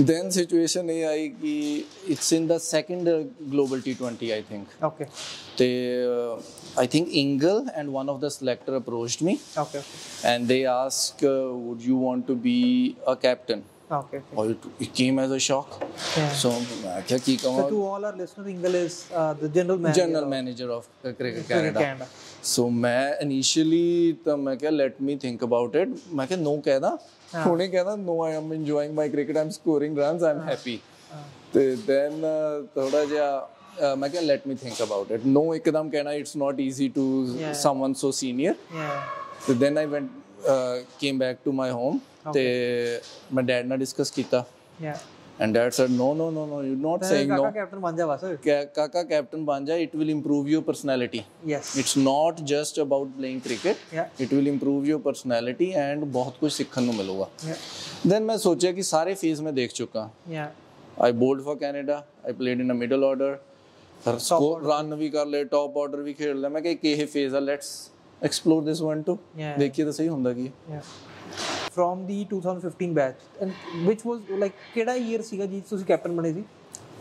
Then situation ਇਹ ਆਈ ਕਿ it's in the second global T20 I think Okay. ਤੇ I think ਇੰਗਲ and one of the selector approached me Okay. and they asked uh, would you want to be a captain Okay. or it, it came as a shock Yeah. so ਮੈਂ ਕਿਹਾ ਕੀ So to all our listeners, Ingle is uh, the general manager general of manager of cricket Cricket Canada Canada. So ਮੈਂ initially ਤਾਂ ਮੈਂ ਕਿਹਾ let me think about it ਮੈਂ ਕਿਹਾ no ਕਹਿਦਾ ਹੁਣੇ ਕਹਿੰਦਾ no I am enjoying my cricket I am scoring runs I am happy ਤੇ ਦੈਨ ਥੋੜਾ ਜਿਹਾ ਮੈਂ ਕਿਹਾ let me think about it no ਇੱਕਦਮ ਕਹਿਣਾ it's not easy to. Someone so senior. ਤੇ then I went came back to my home ਤੇ ਮੈਂ ਡੈਡ ਨਾਲ ਡਿਸਕਸ ਕੀਤਾ। Yeah. And dad said no no no no you not saying ਕਾਕਾ no captain ਬਣ ਜਾ ਬਸ ਕਾਕਾ ਕੈਪਟਨ ਬਣ ਜਾ it will improve your personality yes it's not just about playing cricket Yeah. It will improve your personality and ਬਹੁਤ ਕੁਝ ਸਿੱਖਣ ਨੂੰ ਮਿਲੂਗਾ Yeah. ਦੈਨ ਮੈਂ ਸੋਚਿਆ ਕਿ ਸਾਰੇ ਫੇਜ਼ ਮੈਂ ਦੇਖ ਚੁੱਕਾ Yeah. I bowled for Canada I played in a middle order score run ਵੀ ਕਰ ਲਏ ਟੌਪ ਆਰਡਰ ਵੀ ਖੇਡ ਲਿਆ ਮੈਂ ਕਿਹਾ ਕਿ ਇਹ ਫੇਜ਼ ਆ let's explore this one two Yeah. ਦੇਖੀਏ ਤਾਂ ਸਹੀ ਹੁੰਦਾ ਕੀ ਹੈ Yeah. From the 2015 batch and which was like ਕਿਹੜਾ year ਸੀਗਾ ਜੀ ਤੁਸੀਂ ਕੈਪਟਨ ਬਣੇ ਸੀ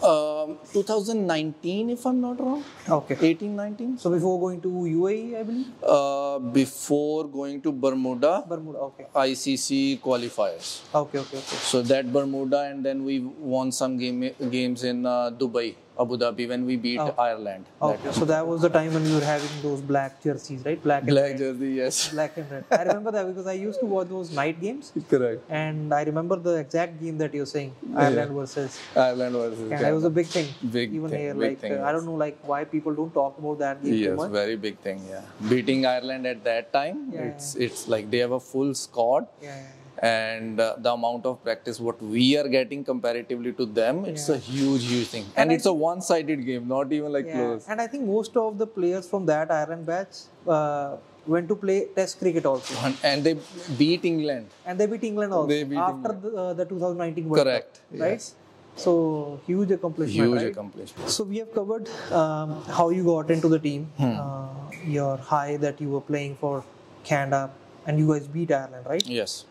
Um, 2019 if i'm not wrong Okay. 18 19 So before going to UAE, I believe. uh, before going to bermuda Bermuda. Okay. icc qualifiers Okay. Okay. Okay. So that Bermuda, and then we won some game games in uh, Dubai, Abu Dhabi when we beat Ireland. Okay. So that was the time when you were having those black jerseys, right? Black and Black red. jersey, yes. Black and red. I remember that because I used to watch those night games, Correct. and I remember the exact game that you're saying, Ireland versus. Ireland versus. It was a big thing. Big Even thing, here, big like thing, uh, I don't know, like why people don't talk about that game too Yes, much. very big thing. Yeah, beating Ireland at that time, Yeah, it's it's like they have a full squad, Yeah. And uh, the amount of practice what we are getting comparatively to them, it's a huge, huge thing. And, it's a one-sided game, not even like Yeah. close. And I think most of the players from that Ireland batch uh, went to play Test cricket also, And, and they beat England. and they beat England also They beat after the, uh, the 2019 World Correct. Cup, right? Yes. So huge accomplishment. Huge right? accomplishment. So we have covered um, how you got into the team, Hmm. uh, your high that you were playing for Canada, and you guys beat Ireland, right? Yes.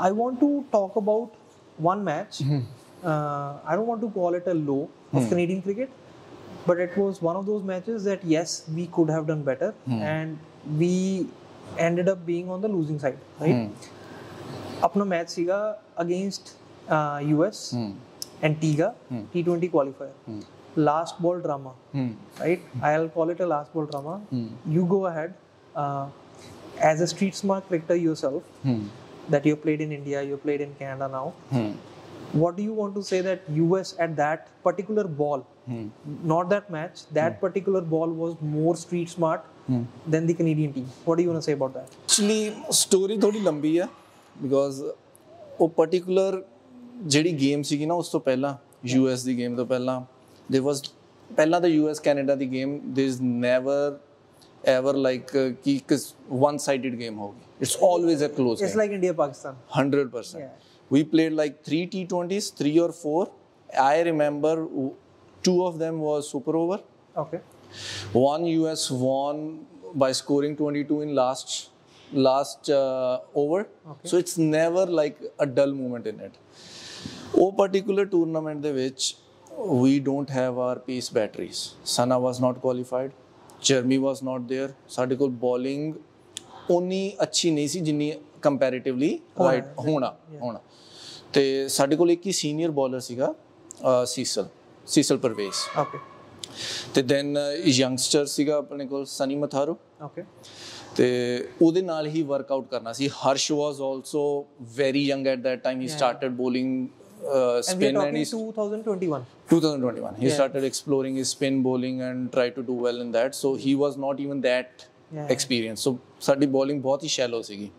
I want to talk about one match. Hmm. Uh, I don't want to call it a low of Canadian cricket, but it was one of those matches that yes, we could have done better, Hmm. and we ended up being on the losing side, right? अपना match सीगा against uh, US Hmm. Antigua T20 qualifier. Last ball drama, Hmm. right? I'll call it a last ball drama. You go ahead uh, as a street smart cricketer yourself Hmm. that you played in India, you played in Canada now. Hmm. What do you want to say that US at that particular ball, Hmm. not that match, that particular ball was more street smart than the Canadian team? What do you want to say about that? Actually story ਥੋੜੀ ਲੰਬੀ ਹੈ because ਉਹ particular ਜਿਹੜੀ game ਸੀਗੀ ਨਾ ਉਸ ਤੋਂ ਪਹਿਲਾਂ ਯੂਐਸ ਦੀ ਗੇਮ ਤੋਂ ਪਹਿਲਾਂ देयर ਵਾਸ ਪਹਿਲਾਂ ਤਾਂ US Canada the game there is never ever like ਕਿ ਇੱਕ ਵਨ ਸਾਈਡਡ ਗੇਮ ਹੋਗੀ It's always a close It's like India Pakistan. 100% Yeah. we played like 3 t20s 3 or 4 i remember w- two of them was super over Okay. one us won by scoring 22 in last last uh, over so it's never like a dull moment in it ਉਹ particular tournament ਦੇ ਵਿੱਚ we don't have our pace batteries sana was not qualified jeremy was not there ਸਾਡੇ ਕੋਲ bowling ਉਨੀ ਅੱਛੀ ਨਹੀਂ ਸੀ ਜਿੰਨੀ comparatively right ਹੋਣਾ ਹੋਣਾ ਤੇ ਸਾਡੇ ਕੋਲ ਇੱਕ ਹੀ ਸੀਨੀਅਰ ਬੋਲਰ ਸੀਗਾ ਸੀਸਲ ਸੀਸਲ ਪਰਵੇਜ਼ ਓਕੇ ਤੇ ਦੈਨ ਯੰਗਸਟਰ ਸੀਗਾ ਆਪਣੇ ਕੋਲ ਸਨੀ ਮਥਾਰੂ ਓਕੇ ਤੇ ਉਹਦੇ ਨਾਲ ਹੀ ਵਰਕਆਊਟ ਕਰਨਾ ਸੀ Harsh was also very young at that time he started bowling uh, spin and talking he 2021 2021 he started exploring his spin bowling and tried to do well in that so he was not even that Experienced so ਸਾਡੀ bowling ਬਹੁਤ ਹੀ shallow ਸੀਗੀ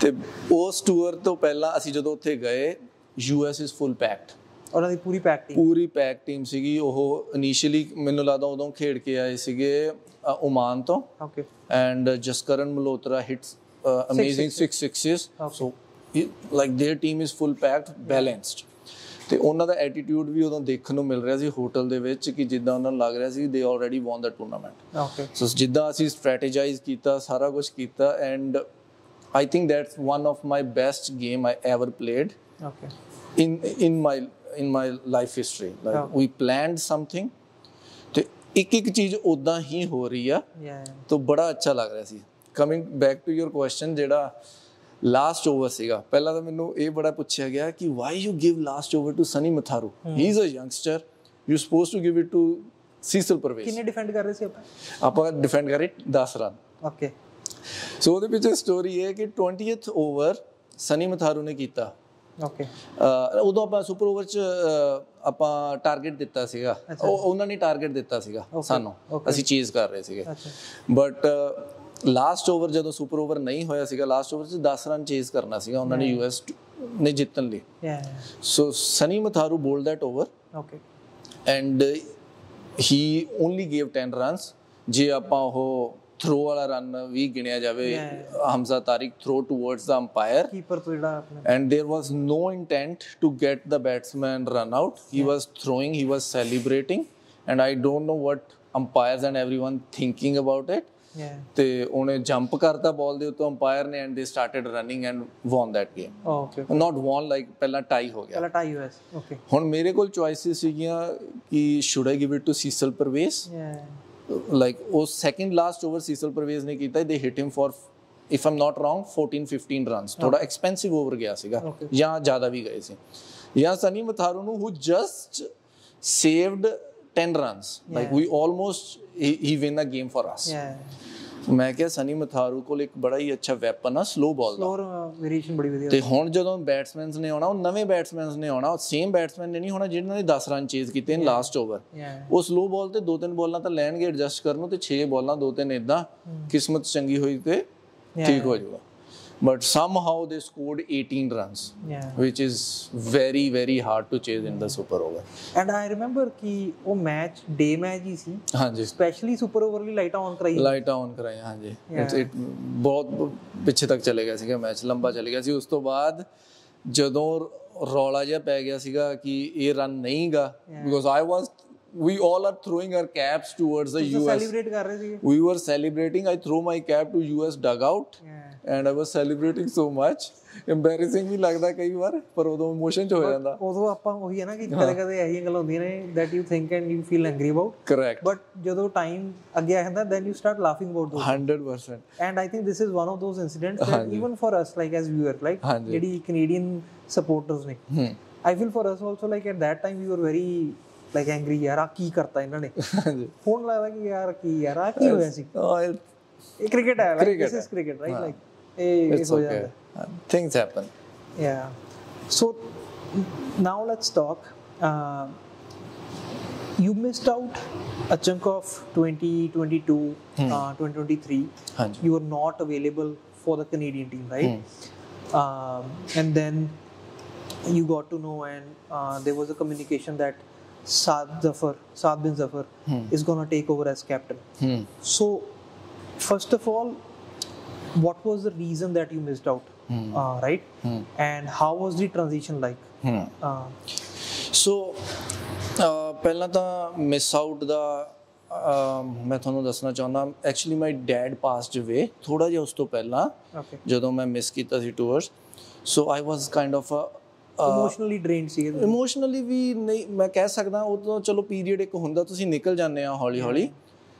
ਤੇ ਉਸ tour ਤੋਂ ਪਹਿਲਾਂ ਅਸੀਂ ਜਦੋਂ ਉੱਥੇ ਗਏ ਯੂਐਸ ਇਜ਼ ਫੁੱਲ ਪੈਕਡ ਉਹਨਾਂ ਦੀ ਪੂਰੀ ਪੈਕ ਟੀਮ ਪੂਰੀ ਪੈਕ ਟੀਮ ਸੀਗੀ ਉਹ ਇਨੀਸ਼ੀਅਲੀ ਮੈਨੂੰ ਲੱਗਦਾ ਉਦੋਂ ਖੇਡ ਕੇ ਆਏ ਸੀਗੇ ਓਮਾਨ ਤੋਂ okay uh, Malhotra hits uh, amazing six sixes. So, it, like their team is full packed, balanced. ਤੇ ਉਹਨਾਂ ਦਾ ਐਟੀਟਿਊਡ ਵੀ ਉਦੋਂ ਦੇਖਣ ਨੂੰ ਮਿਲ ਰਿਹਾ ਸੀ ਹੋਟਲ ਦੇ ਵਿੱਚ ਕਿ ਜਿੱਦਾਂ ਉਹਨਾਂ ਨੂੰ ਲੱਗ ਰਿਹਾ ਸੀ they already won the tournament okay so ਜਿੱਦਾਂ ਅਸੀਂ ਸਟ੍ਰੈਟੇਜਾਈਜ਼ ਕੀਤਾ ਸਾਰਾ ਕੁਝ ਕੀਤਾ and I think that's one of my best game I ever played okay in my in my life history. Like Yeah. we planned something ਤੇ ਇੱਕ ਇੱਕ ਚੀਜ਼ ਉਦਾਂ ਹੀ ਹੋ ਰਹੀ ਆ ਯਾ ਤਾਂ ਬੜਾ ਅੱਛਾ ਲੱਗ ਰਿਹਾ ਸੀ। Coming back to your question ਜਿਹੜਾ ਲਾਸਟ ਓਵਰ ਸੀਗਾ। ਪਹਿਲਾਂ ਤਾਂ ਮੈਨੂੰ ਇਹ ਬੜਾ ਪੁੱਛਿਆ ਗਿਆ ਕਿ why you give last over to Sunny Matharu he. Is a youngster you suppose to give it to Cecil Pervez ਕਿੰਨੇ ਡਿਫੈਂਡ ਕਰ ਰਹੇ ਸੀ ਆਪਾਂ? ਆਪਾਂ ਡਿਫੈਂਡ ਕਰੇ 10 ਰਨ ਓਕੇ ਸੋ ਉਹਦੇ ਪਿੱਛੇ ਸਟੋਰੀ ਹੈ ਕਿ 20th ਓਵਰ ਸਨੀ ਮਥਾਰੂ ਨੇ ਕੀਤਾ। ਓਕੇ ਉਦੋਂ ਆਪਾਂ ਸੁਪਰ ਓਵਰ ਚ ਆਪਾਂ ਟਾਰਗੇਟ ਦਿੱਤਾ ਸੀਗਾ। ਉਹ ਉਹਨਾਂ ਨੇ ਟਾਰਗੇਟ ਦਿੱਤਾ ਸੀਗਾ ਸਾਨੂੰ। ਅਸੀਂ ਚੇਜ਼ ਕਰ ਰਹੇ ਸੀਗੇ। ਬਟ ਲਾਸਟ ਓਵਰ ਜਦੋਂ ਸੁਪਰ ਓਵਰ ਨਹੀਂ ਹੋਇਆ ਸੀਗਾ ਲਾਸਟ ਓਵਰ ਚ 10 ਰਨ ਚੇਜ਼ ਕਰਨਾ ਸੀਗਾ ਉਹਨਾਂ ਨੇ ਯੂਐਸ ਨੇ ਜਿੱਤਣ ਲਈ। So Sunny Matharu bowled that over okay and he only gave 10 runs ਜੇ ਆਪਾਂ ਉਹ ਥਰੋ ਵਾਲਾ ਰਨ ਵੀ ਗਿਣਿਆ ਜਾਵੇ Hamza Tariq throw towards the umpire keeper ਤੋਂ ਜਿਹੜਾ ਆਪਣੇ there was no intent to get the batsman run out. He was throwing he was celebrating. And i don't know what umpires and everyone thinking about it. ਯਾ ਤੇ ਉਹਨੇ jump ਕਰਤਾ ਬਾਲ ਦੇ ਉੱਤੇ umpire ਨੇ and they started running and won that game okay not won like ਪਹਿਲਾਂ tie ਹੋ ਗਿਆ। ਪਹਿਲਾ ਟਾਈ ਯੂਐਸ ਓਕੇ ਹੁਣ ਮੇਰੇ ਕੋਲ ਚੁਆਇਸਿਸ ਸੀਗੀਆਂ ਕਿ should I give it to Cecil Pervez ਯਾ ਲਾਈਕ ਉਹ second last over Cecil Pervez ਨੇ ਕੀਤਾ they hit him for if I'm not wrong 14 15 runs ਥੋੜਾ ਐਕਸਪੈਂਸਿਵ ਓਵਰ ਗਿਆ ਸੀਗਾ. ਜਾਂ ਜ਼ਿਆਦਾ ਵੀ ਗਏ ਸੀ। ਜਾਂ ਸਨੀ ਮਥਾਰੂ ਨੂੰ who just saved 10 runs like we almost he win a game for us ਯਾ ਮੈਂ ਕਿਹਾ ਸਨੀ ਮਥਾਰੂ ਕੋਲ ਇੱਕ ਬੜਾ ਹੀ ਅੱਛਾ ਵੈਪਨ ਆ ਸਲੋ ਬਾਲ ਦਾ। ਸਲੋਰ ਵੇਰੀਏਸ਼ਨ ਬੜੀ ਵਧੀਆ ਤੇ ਹੁਣ ਜਦੋਂ ਬੈਟਸਮੈਨਸ ਨੇ ਆਉਣਾ ਉਹ ਨਵੇਂ ਬੈਟਸਮੈਨਸ ਨੇ ਆਉਣਾ ਸੇਮ ਬੈਟਸਮੈਨ ਨੇ ਨਹੀਂ ਹੋਣਾ ਜਿਨ੍ਹਾਂ ਨੇ 10 ਰਨ ਚੇਜ਼ ਕੀਤੇ ਨੇ ਲਾਸਟ ਓਵਰ ਉਹ ਸਲੋ ਬਾਲ ਤੇ ਦੋ ਤਿੰਨ ਬਾਲਾਂ ਤਾਂ ਲੈਣਗੇ ਐਡਜਸਟ ਕਰਨ ਨੂੰ ਤੇ 6 ਬਾਲਾਂ ਦੋ ਤਿੰਨ ਇਦਾਂ ਕਿਸਮਤ ਚੰਗੀ ਹੋਈ ਤੇ ਠੀਕ ਹੋ ਜਾਊਗਾ। But somehow they scored 18 runs ਯਾ which is very very hard to chase in the super over. And I remember ਕਿ ਉਹ ਮੈਚ ਡੇ ਮੈਚ ਹੀ ਸੀ ਹਾਂਜੀ ਸਪੈਸ਼ਲੀ ਸੁਪਰ ਓਵਰ ਲਈ ਲਾਈਟਾਂ ਔਨ ਕਰਾਈ ਲਾਈਟ ਆਨ ਕਰਾਏ ਹਾਂਜੀ It's- it ਬਹੁਤ ਪਿੱਛੇ ਤੱਕ ਚਲੇ ਗਿਆ ਸੀਗਾ ਮੈਚ ਲੰਬਾ ਚਲੇ ਗਿਆ ਸੀ ਉਸ ਤੋਂ ਬਾਅਦ ਜਦੋਂ ਰੌਲਾ ਜਿਹਾ ਪੈ ਗਿਆ ਸੀਗਾ ਕਿ ਇਹ ਰਨ ਨਹੀਂਗਾ because I was we all are throwing our caps towards the US celebrate ਕਰ ਰਹੇ ਸੀ we were celebrating i threw my cap to US dugout. ਯਾ and I was celebrating so much embarrassing ਵੀ ਲੱਗਦਾ ਕਈ ਵਾਰ ਪਰ ਉਦੋਂ emotion ਚ ਹੋ ਜਾਂਦਾ ਉਦੋਂ ਆਪਾਂ ਉਹੀ ਹੈ ਨਾ ਕਿ ਕਦੇ ਕਦੇ ਐਸੀਆਂ ਗੱਲਾਂ ਹੁੰਦੀਆਂ ਨੇ that you think and you feel angry about correct but ਜਦੋਂ ਟਾਈਮ ਅੱਗੇ ਆ ਜਾਂਦਾ then you start laughing about those 100% and i think this is one of those incidents that even for us like as viewer like ਹਾਂਜੀ। ਜਿਹੜੀ canadian supporters ਨੇ i feel for us also like at that time we were very like angry ਯਾਰ ਆ ਕੀ ਕਰਤਾ ਇਹਨਾਂ ਨੇ ਹੁਣ ਲੱਗਦਾ ਕਿ ਯਾਰ ਕੀ ਯਾਰ ਆ ਕੀ ਹੋਇਆ ਸੀ oh, ਇਹ ਕ੍ਰਿਕਟ ਹੈ is cricket right like ਇਹ ਇਹ it's okay. Uh, things happen. Yeah. So now let's talk. Uh, you missed out a chunk of 2022, hmm. uh, 2023. You were not available for the Canadian team, right? Hmm. Um, and then you got to know, and uh, there was a communication that Saad Zafar, Saad bin Zafar, hmm. is going to take over as captain. Hmm. So, first of all, what was the reason that you missed out? Uh, right? And how was the transition like? ਹੂੰ Uh, ਸੋ ਪਹਿਲਾਂ ਤਾਂ miss out ਦਾ ਮੈਂ ਤੁਹਾਨੂੰ ਦੱਸਣਾ ਚਾਹੁੰਦਾ actually my dad passed ਅਵੇ ਥੋੜਾ ਜਿਹਾ ਉਸ ਤੋਂ ਪਹਿਲਾਂ okay. ਜਦੋਂ ਮੈਂ ਮਿਸ ਕੀਤਾ ਸੀ tours so I was kind of Emotionally drained ਸੀ ਇਮੋਸ਼ਨਲੀ ਵੀ ਨਹੀਂ ਮੈਂ ਕਹਿ ਸਕਦਾ ਉਹ ਤਾਂ ਚਲੋ ਪੀਰੀਅਡ ਇੱਕ ਹੁੰਦਾ ਤੁਸੀਂ ਨਿਕਲ ਜਾਂਦੇ ਆ ਹੌਲੀ ਹੌਲੀ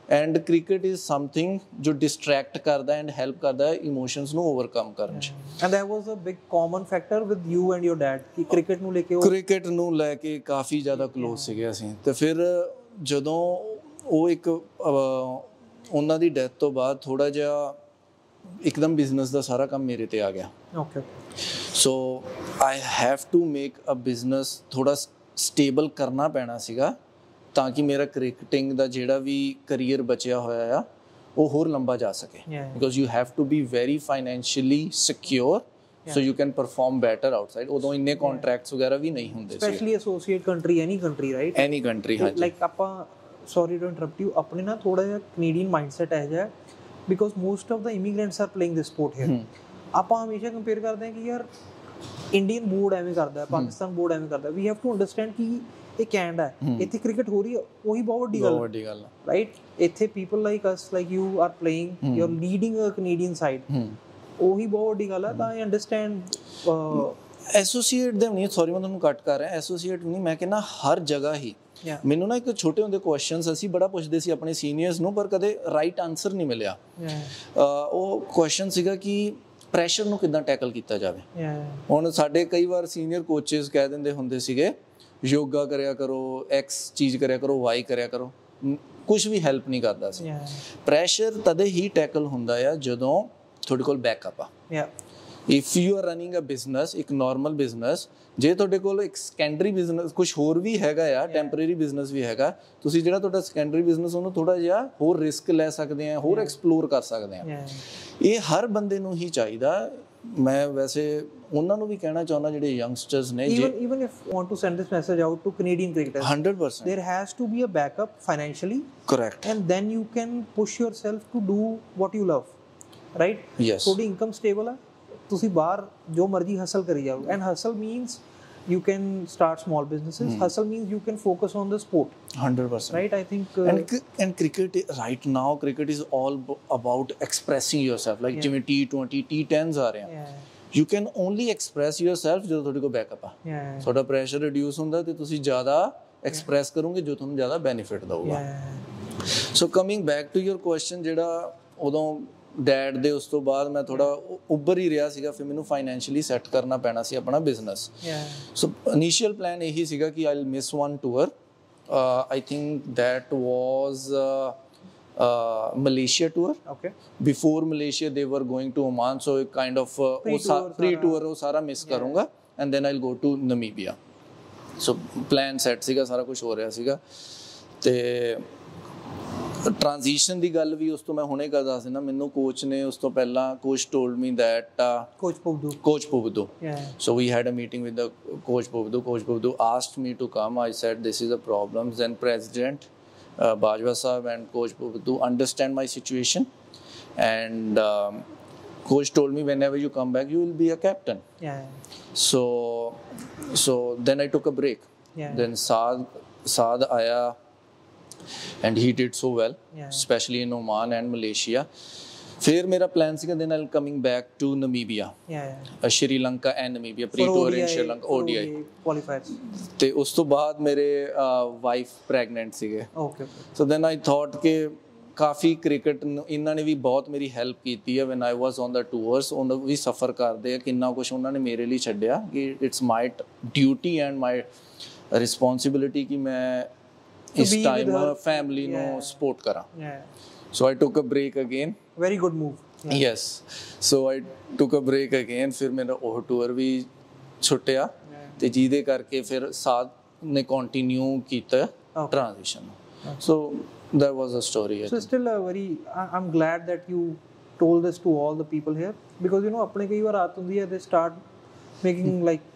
ਐਂਡ ਕ੍ਰਿਕਟ ਇਜ਼ ਸਮਥਿੰਗ ਜੋ ਡਿਸਟਰੈਕਟ ਕਰਦਾ ਐਂਡ ਹੈਲਪ ਕਰਦਾ ਹੈ ਇਮੋਸ਼ਨਸ ਨੂੰ ਓਵਰਕਮ ਕਰਨ ਚ। And that was a big common factor with you and your dad ਕਿ ਕ੍ਰਿਕਟ ਨੂੰ ਲੈ ਕੇ ਕ੍ਰਿਕਟ ਨੂੰ ਲੈ ਕੇ ਕਾਫੀ ਜ਼ਿਆਦਾ ক্লোਜ਼ ਸੀਗੇ ਅਸੀਂ। ਤੇ ਫਿਰ ਜਦੋਂ ਉਹ ਇੱਕ ਉਹਨਾਂ ਦੀ ਡੈਥ ਤੋਂ ਬਾਅਦ ਥੋੜਾ ਜਿਹਾ ਇੱਕਦਮ ਬਿਜ਼ਨਸ ਦਾ ਸਾਰਾ ਕੰਮ ਮੇਰੇ ਤੇ ਆ ਗਿਆ। Okay so I have to make a business ਥੋੜਾ ਸਟੇਬਲ ਕਰਨਾ ਪੈਣਾ ਸੀਗਾ। ਤਾਂ ਕਿ ਮੇਰਾ ਕ੍ਰਿਕਟਿੰਗ ਦਾ ਜਿਹੜਾ ਵੀ ਕੈਰੀਅਰ ਬਚਿਆ ਹੋਇਆ ਆ ਉਹ ਹੋਰ ਲੰਬਾ ਜਾ ਸਕੇ. Because you have to be very financially secure so you can perform better outside ਉਦੋਂ ਇੰਨੇ ਕੰਟਰੈਕਟਸ ਵਗੈਰਾ ਵੀ ਨਹੀਂ ਹੁੰਦੇ ਸੀ। Specially associate country any country right any country ਹਾਂਜੀ। ਲਾਈਕ ਆਪਾਂ ਸੌਰੀ ਟੂ ਇੰਟਰਰਪਟ ਯੂ ਆਪਣੇ ਨਾ ਥੋੜਾ ਜਿਹਾ ਕੈਨੇਡੀਅਨ ਮਾਈਂਡਸੈਟ ਹੈ ਜਿਹਾ because most of the immigrants are playing this sport here ਆਪਾਂ ਹਮੇਸ਼ਾ ਕੰਪੇਅਰ ਕਰਦੇ ਹਾਂ ਕਿ ਯਾਰ ਇੰਡੀਅਨ ਬੋਰਡ ਐਵੇਂ ਕਰਦਾ ਹੈ। ਪਾਕਿਸਤਾਨ ਬੋਰਡ ਐਵੇਂ ਕਰਦਾ। ਵੀ ਹੈਵ ਟੂ ਅੰਡਰਸਟੈਂਡ ਕਿ ਇਹ ਕੈਨੇਡਾ ਇੱਥੇ ਕ੍ਰਿਕਟ ਹੋ ਰਹੀ ਹੈ ਉਹੀ ਬਹੁਤ ਵੱਡੀ ਗੱਲ ਬਹੁਤ ਹੈ। ਵੱਡੀ ਗੱਲ ਆ। ਰਾਈਟ ਇੱਥੇ people like us like you are playing you are leading a Canadian side ਉਹੀ ਬਹੁਤ ਵੱਡੀ ਗੱਲ ਹੈ ਤਾਂ ਆਈ ਅੰਡਰਸਟੈਂਡ ਐਸੋਸੀਏਟ ਦੇ ਨਹੀਂ ਸੌਰੀ ਮੈਂ ਤੁਹਾਨੂੰ ਕੱਟ ਕਰ ਰਿਹਾ ਐਸੋਸੀਏਟ ਨਹੀਂ ਮੈਂ ਕਹਿੰਦਾ ਹਰ ਜਗ੍ਹਾ ਹੀ। ਮੈਨੂੰ ਨਾ ਇੱਕ ਛੋਟੇ ਹੁੰਦੇ ਕੁਐਸਚਨਸ ਅਸੀਂ ਬੜਾ ਪੁੱਛਦੇ ਸੀ ਆਪਣੇ ਸੀਨੀਅਰਸ ਨੂੰ ਪਰ ਕਦੇ ਰਾਈਟ ਆਨਸਰ ਨਹੀਂ ਮਿਲਿਆ। ਉਹ ਕੁਐਸਚਨ ਸੀਗਾ ਕਿ ਪ੍ਰੈਸ਼ਰ ਨੂੰ ਕਿੱਦਾਂ ਟੈਕਲ ਕੀਤਾ ਜਾਵੇ? ਹੁਣ ਸਾਡੇ ਕਈ ਵਾਰ ਸੀਨੀਅਰ ਕੋਚਸ ਕਹਿ ਦਿੰਦੇ ਹੁੰਦੇ ਸੀਗੇ ਯੋਗਾ ਕਰਿਆ ਕਰੋ ਐਕਸ ਚੀਜ਼ ਕਰਿਆ ਕਰੋ ਵਾਈ ਕਰਿਆ ਕਰੋ ਕੁਝ ਵੀ ਹੈਲਪ ਨਹੀਂ ਕਰਦਾ ਸੀ। ਪ੍ਰੈਸ਼ਰ ਤਦੇ ਹੀ ਟੈਕਲ ਹੁੰਦਾ ਆ ਜਦੋਂ ਤੁਹਾਡੇ ਕੋਲ ਬੈਕਅਪ ਆ। ਯਾ if you are running a business ਇੱਕ ਨਾਰਮਲ ਬਿਜ਼ਨਸ ਜੇ ਤੁਹਾਡੇ ਕੋਲ ਇੱਕ ਸੈਕੰਡਰੀ ਬਿਜ਼ਨਸ ਕੁਝ ਹੋਰ ਵੀ ਹੈਗਾ ਆ ਟੈਂਪਰੇਰੀ ਬਿਜ਼ਨਸ ਵੀ ਹੈਗਾ ਤੁਸੀਂ ਜਿਹੜਾ ਤੁਹਾਡਾ ਸੈਕੰਡਰੀ ਬਿਜ਼ਨਸ ਉਹਨੂੰ ਥੋੜਾ ਜਿਹਾ ਹੋਰ ਰਿਸਕ ਲੈ ਸਕਦੇ ਆ ਹੋਰ ਐਕਸਪਲੋਰ ਕਰ ਸਕਦੇ ਆ। ਇਹ ਹਰ ਬੰਦੇ ਨੂੰ ਹੀ ਚਾਹੀਦਾ ਮੈਂ ਵੈਸੇ ਉਹਨਾਂ ਨੂੰ ਵੀ ਕਹਿਣਾ ਚਾਹੁੰਦਾ ਜਿਹੜੇ ਯੰਗਸਟਰਸ ਨੇ ਜੇ even if you want to send this message out to Canadian cricketers, 100% there has to be a backup financially, correct and then you can push yourself to do what you love, right? Yes ਤੁਹਾਡੀ income stable ਹੈ ਤੁਸੀਂ ਬਾਹਰ ਜੋ ਮਰਜ਼ੀ hustle ਕਰੀ ਜਾਓ and hustle means you can start small businesses hustle means you can focus on the sport 100% right i think uh, and cr- and cricket i- right now cricket is all b- about expressing yourself like ਜਿਵੇਂ T20 T10s ਆ ਰਹੇ ਆ yeah you can only express yourself ਜਦੋਂ ਤੁਹਾਡੇ ਕੋਲ backup ਆ yeah ਤੁਹਾਡਾ pressure reduce ਹੁੰਦਾ ਤੇ ਤੁਸੀਂ ਜ਼ਿਆਦਾ ਐਕਸਪ੍ਰੈਸ ਕਰੋਗੇ ਜੋ ਤੁਹਾਨੂੰ ਜ਼ਿਆਦਾ ਬੈਨੀਫਿਟ ਦਊਗਾ yeah so coming back to your question ਜਿਹੜਾ ਉਦੋਂ ਡੈਡ ਦੇ ਉਸ ਤੋਂ ਬਾਅਦ ਮੈਂ ਥੋੜਾ ਉੱਭਰ ਹੀ ਰਿਹਾ ਸੀਗਾ ਫਿਰ ਮੈਨੂੰ ਫਾਈਨੈਂਸ਼ੀਅਲੀ ਸੈੱਟ ਕਰਨਾ ਪੈਣਾ ਸੀ ਆਪਣਾ ਬਿਜ਼ਨਸ ਸੋ ਇਨੀਸ਼ੀਅਲ ਪਲਾਨ ਇਹੀ ਸੀਗਾ ਕਿ I'll miss one tour I think that was uh, Malaysia tour. Okay. Before Malaysia, they were going to Oman, so it kind of uh, pre-tour ਉਹ ਸਾਰਾ ਮਿਸ ਕਰੂੰਗਾ and then I'll go to Namibia so plan set ਸੀਗਾ ਸਾਰਾ ਕੁਝ ਹੋ ਰਿਹਾ ਸੀਗਾ ਤੇ ਟ੍ਰਾਂਜੀਸ਼ਨ ਦੀ ਗੱਲ ਵੀ ਉਸ ਤੋਂ ਮੈਂ ਹੁਣੇ ਕਰ ਦੱਸ ਦਿੰਦਾ ਮੈਨੂੰ ਕੋਚ ਨੇ ਉਸ ਤੋਂ ਪਹਿਲਾਂ coach told me that coach Pubudu So we had a meeting with the coach Puvdu. Coach Puvdu asked me to come. I said this is a problem. Then President uh, Bajwa Saab and Coach Puvdu understand my situation, and um, coach told me whenever you come back, you will be a captain. yeah So so then I took a break. Yeah. Then Saad Saad Aya, and he did so well, Yeah. especially in Oman and Malaysia. ਫਿਰ ਮੇਰਾ plan ਸੀਗਾ then I'll coming back to Namibia. yeah yeah uh, Sri Lanka and Namibia, For pre-tour in ODI Sri Lanka, for ODI. qualifiers ਤੇ ਉਸ ਤੋਂ ਬਾਅਦ ਮੇਰੇ wife pregnant ਸੀਗੇ okay so then I thought ਕਿ ਕਾਫੀ ਕ੍ਰਿਕਟ ਇਹਨਾਂ ਨੇ ਵੀ ਬਹੁਤ ਮੇਰੀ ਹੈਲਪ ਕੀਤੀ ਹੈ when I was on the tours ਉਹਨਾਂ ਵੀ ਸਫਰ ਕਰਦੇ ਆ ਕਿੰਨਾ ਕੁਝ ਉਹਨਾਂ ਨੇ ਮੇਰੇ ਲਈ ਛੱਡਿਆ ਕਿ it's my duty and my responsibility ਕਿ ਮੈਂ ਇਸ ਟਾਈਮ. ਫੈਮਿਲੀ ਨੂੰ. ਸਪੋਰਟ ਕਰਾਂ so I took a break again good move yeah. Yes so I took a break again ਫਿਰ ਮੇਰਾ ਉਹ ਟੂਰ ਵੀ ਛੁੱਟਿਆ ਤੇ ਜਿਹਦੇ ਕਰਕੇ ਫਿਰ ਸਾਥ ਨੇ ਕੰਟੀਨਿਊ ਕੀਤਾ. Transition so that was a story so still a very i'm glad that you told this to all the people here because you know ਆਪਣੇ ਕਈ ਵਾਰ ਆਤ ਹੁੰਦੀ ਹੈ they start making like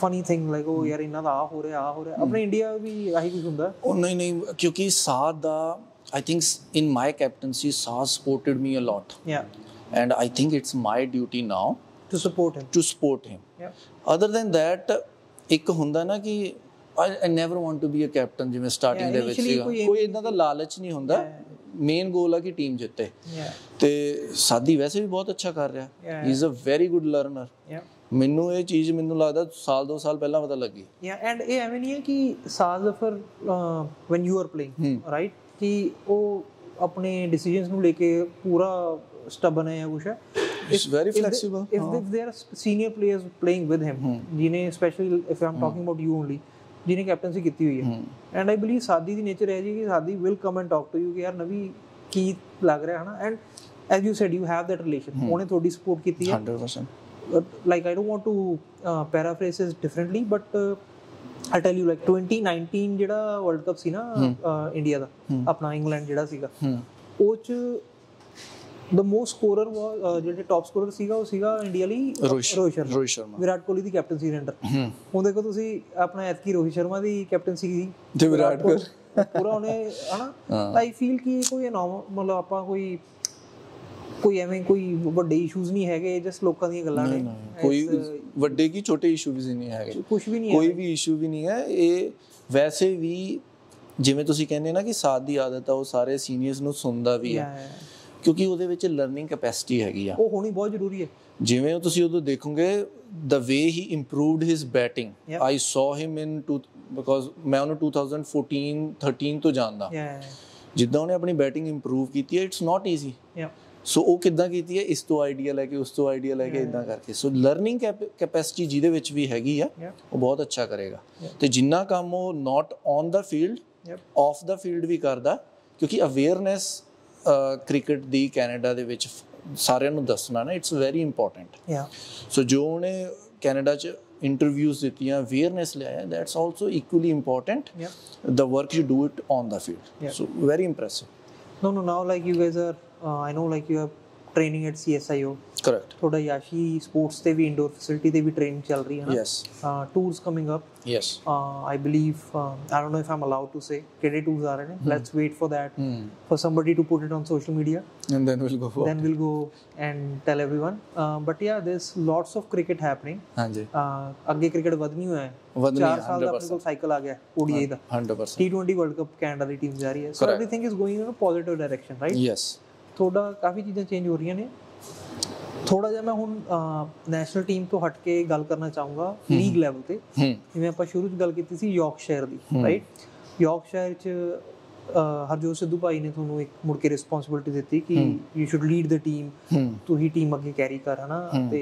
funny thing like oh ਯਾਰ ਇਹਨਾਂ ਦਾ ਆ ਹੋ ਰਿਹਾ ਆ ਹੋ ਰਿਹਾ। ਆਪਣੇ ਇੰਡੀਆ ਵੀ ਆਹੀ ਕੁਝ ਹੁੰਦਾ? ਉਹ ਨਹੀਂ ਨਹੀਂ ਕਿਉਂਕਿ ਸਾਥ ਦਾ I think in my captaincy ਸਾਥ supported me a lot yeah. And I think it's my duty now to support him. To support him yeah. Other than that ਇੱਕ ਹੁੰਦਾ ਨਾ ਕਿ I never want to be a captain ਜਿਵੇਂ starting ਦੇ ਵਿੱਚ ਕੋਈ ਇਦਾਂ ਦਾ ਲਾਲਚ ਨਹੀਂ ਹੁੰਦਾ। ਮੇਨ ਗੋਲ ਆ ਕਿ ਟੀਮ ਜਿੱਤੇ। Yeah. ਤੇ ਸਾਦੀ ਵੈਸੇ ਵੀ ਬਹੁਤ ਅੱਛਾ ਕਰ ਰਿਹਾ. He is a very good learner ਮੈਨੂੰ ਇਹ ਚੀਜ਼ ਮੈਨੂੰ ਲੱਗਦਾ ਸਾਲ ਦੋ ਸਾਲ ਪਹਿਲਾਂ ਪਤਾ ਲੱਗੀ। Yeah and ਇਹ ਐਵੇਂ ਨਹੀਂ ਹੈ ਕਿ ਸਾਜ਼ Zafar when you are playing right? ਕਿ ਉਹ ਆਪਣੇ ਡਿਸੀਜਨਸ ਨੂੰ ਲੈ ਕੇ ਪੂਰਾ ਸਟਬਨ ਹੈ ਜਾਂ ਕੁਛ ਹੈ। It's very flexible if, if there are senior players playing with him ਜਿਨੇ specially if i'm talking about you only ਜਿਨੇ ਕੈਪਟਨਸੀ ਕੀਤੀ ਹੋਈ ਹੈ। ਐਂਡ ਆਈ ਬਲੀਵ ਸਾਦੀ ਦੀ ਨੇਚਰ ਹੈ ਜੀ ਕਿ Saadi will come and talk to you ਕਿ ਯਾਰ ਨਵੀ ਕੀ ਲੱਗ ਰਿਹਾ ਹਨਾ? And as you said you have that relation ਉਹਨੇ ਤੁਹਾਡੀ ਸਪੋਰਟ ਕੀਤੀ ਹੈ। 100% like I don't want to uh, paraphrase this differently, but uh, I tell you like 2019 ਜਿਹੜਾ ਵਰਲਡ ਕੱਪ ਸੀ ਨਾ ਇੰਡੀਆ ਦਾ ਆਪਣਾ ਇੰਗਲੈਂਡ ਜਿਹੜਾ ਸੀਗਾ ਉਹ ਚ the most scorer was ਜਿਹੜੇ ਟਾਪ ਸਕੋਰਰ ਸੀਗਾ ਉਹ ਸੀਗਾ ਇੰਡੀਆ ਲਈ ਰੋਹਿਤ ਸ਼ਰਮਾ ਵਿਰਾਟ ਕੋਹਲੀ ਦੀ ਕੈਪਟਨਸੀ ਦੇ ਅੰਡਰ ਹੁਣ ਦੇਖੋ ਤੁਸੀਂ ਆਪਣਾ ਐਤਕੀ ਰੋਹਿਤ ਸ਼ਰਮਾ ਦੀ ਕੈਪਟਨਸੀ ਸੀ ਤੇ ਵਿਰਾਟ ਕੋਹਲੀ ਪੂਰਾ ਉਹਨੇ ਹਨਾ ਆਈ ਫੀਲ ਕਿ ਕੋਈ ਮਤਲਬ ਆਪਾਂ ਕੋਈ ਕੋਈ ਐਵੇਂ ਕੋਈ ਵੱਡੇ ਇਸ਼ੂਜ਼ ਨਹੀਂ ਹੈਗੇ ਜਸਟ ਲੋਕਾਂ ਦੀਆਂ ਗੱਲਾਂ ਨੇ। ਕੋਈ ਵੱਡੇ ਕੀ ਛੋਟੇ ਇਸ਼ੂ ਵੀ ਨਹੀਂ ਹੈਗੇ। ਕੁਝ ਵੀ ਨਹੀਂ ਕੋਈ ਵੀ ਇਸ਼ੂ ਵੀ ਨਹੀਂ ਹੈ। ਇਹ ਵੈਸੇ ਵੀ ਜਿਵੇਂ ਤੁਸੀਂ ਕਹਿੰਦੇ ਨਾ ਕਿ ਸਾਥ ਦੀ ਆਦਤ ਆ ਉਹ ਸਾਰੇ ਸੀਨੀਅਰਸ ਨੂੰ ਸੁਣਦਾ ਵੀ ਹੈ ਕਿਉਂਕਿ ਉਹਦੇ ਵਿੱਚ ਲਰਨਿੰਗ ਕੈਪੈਸਿਟੀ ਹੈਗੀ ਆ। ਉਹ ਹੋਣੀ ਬਹੁਤ ਜ਼ਰੂਰੀ ਹੈ। ਜਿਵੇਂ ਉਹ ਤੁਸੀਂ ਉਦੋਂ ਦੇਖੋਗੇ the way he improved his batting. I him in two because ਮੈਂ ਉਹਨੂੰ 2014 13 ਤੋਂ ਜਾਣਦਾ। ਜਿੱਦਾਂ ਉਹਨੇ ਆਪਣੀ ਬੈਟਿੰਗ ਇੰਪਰੂਵ ਕੀਤੀ ਹੈ ਇਟਸ ਨਾਟ ਈਜ਼ੀ ਸੋ ਉਹ ਕਿੱਦਾਂ ਕੀਤੀ ਹੈ? ਇਸ ਤੋਂ ਆਈਡੀਆ ਲੈ ਕੇ ਉਸ ਤੋਂ ਆਈਡੀਆ ਲੈ ਕੇ ਇਦਾਂ ਕਰਕੇ। ਸੋ ਲਰਨਿੰਗ ਕੈਪੈਸਿਟੀ ਜਿਹਦੇ ਵਿੱਚ ਵੀ ਹੈਗੀ ਆ. ਉਹ ਬਹੁਤ ਅੱਛਾ ਕਰੇਗਾ। ਤੇ ਜਿੰਨਾ ਕੰਮ ਉਹ not on the field. Off the field ਵੀ ਕਰਦਾ ਕਿਉਂਕਿ ਅਵੇਅਰਨੈਸ ਕ੍ਰਿਕਟ ਦੀ ਕੈਨੇਡਾ ਦੇ ਵਿੱਚ ਸਾਰਿਆਂ ਨੂੰ ਦੱਸਣਾ ਨਾ ਇਟਸ ਵੈਰੀ ਇੰਪੋਰਟੈਂਟ ਯਾ ਸੋ ਜੋ ਉਹਨੇ ਕੈਨੇਡਾ 'ਚ ਇੰਟਰਵਿਊਜ਼ ਦਿੱਤੀਆਂ ਅਵੇਅਰਨੈਸ ਲਿਆਇਆ ਦੈਟਸ ਆਲਸੋ ਇਕੁਅਲੀ ਇੰਪੋਰਟੈਂਟ ਯਾ work you do it on the field. Yeah. so very impressive. No no now like you guys are uh, i know like you are training at CSIO correct ਤੁਹਾਡਾ Yashi sports ਤੇ ਵੀ indoor facility ਤੇ ਵੀ training ਚੱਲ ਰਹੀ ਹੈ ਨਾ yes tours coming up yes uh, I believe uh, I don't know if I'm allowed to say ਕਿਹੜੇ tours ਆ ਰਹੇ ਨੇ let's wait for that Hmm. for somebody to put it on social media and then we'll go for then we'll go and tell everyone uh, but yeah there's lots of cricket happening ਹਾਂਜੀ uh, ਅੱਗੇ cricket ਵਧਣੀ ਹੋਇਆ ਹੈ ਵਧਣੀ 4 ਸਾਲ ਦਾ ਆਪਣੇ ਕੋਲ cycle ਆ ਗਿਆ ODI ਦਾ 100% T20 ਵਰਲਡ ਕੱਪ ਕੈਨੇਡਾ ਦੀ ਟੀਮ ਜਾ ਰਹੀ ਹੈ so everything is going in a positive direction right yes ਥੋੜਾ ਕਾਫੀ ਚੀਜ਼ਾਂ ਚੇਂਜ ਹੋ ਰਹੀਆਂ ਨੇ। ਥੋੜਾ ਜਿਹਾ ਮੈਂ ਹੁਣ ਨੈਸ਼ਨਲ ਟੀਮ ਤੋਂ ਹਟ ਕੇ ਗੱਲ ਕਰਨਾ ਚਾਹੂੰਗਾ ਲੀਗ ਲੈਵਲ ਤੇ। ਜਿਵੇਂ ਆਪਾਂ ਸ਼ੁਰੂ 'ਚ ਗੱਲ ਕੀਤੀ ਸੀ ਯਾਰਕਸ਼ਾਇਰ ਦੀ ਰਾਈਟ ਯਾਰਕਸ਼ਾਇਰ 'ਚ ਹਰਜੋਤ ਸਿੱਧੂ ਭਾਈ ਨੇ ਤੁਹਾਨੂੰ ਇੱਕ ਮੁੜ ਕੇ ਰਿਸਪੌਂਸਿਬਿਲਟੀ ਦਿੱਤੀ ਕਿ you should lead the team ਤੁਸੀਂ ਟੀਮ ਅੱਗੇ ਕੈਰੀ ਕਰ ਹਨਾ? ਤੇ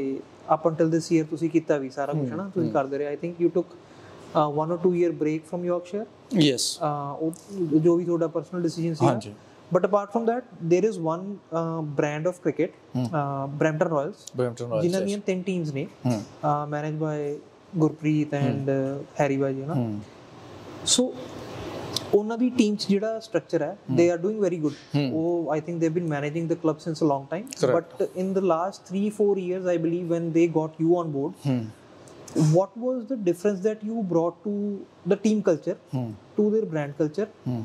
ਅਪ ਅੰਟਿਲ ਦਿਸ ਈਅਰ ਤੁਸੀਂ ਕੀਤਾ ਵੀ ਸਾਰਾ ਕੁਝ ਹਨਾ? ਤੁਸੀਂ ਕਰਦੇ ਰਹੇ। I think you took one or two year break from Yorkshire ਉਹ ਜੋ ਵੀ ਤੁਹਾਡਾ ਪਰਸਨਲ ਡਿਸੀਜਨ ਸੀ ਹਾਂਜੀ। but apart from that there is one uh, brand of cricket uh, Brampton Royals Brampton Royals ਜਿਨ੍ਹਾਂ ਦੀਆਂ ਤਿੰਨ ਟੀਮਸ ਨੇ hmm manage by Gurpreet and Harry ਬਾਜੀ ਹੈ ਨਾ hmm ਸੋ ਉਹਨਾਂ ਦੀ ਟੀਮ ਚ ਜਿਹੜਾ ਸਟਰਕਚਰ ਹੈ they are doing very good ਉਹ I think they have been managing the club since a long time but in the last 3 4 years I believe when they got you on board hmm what was the difference that you brought to the team culture hmm to their brand culture hmm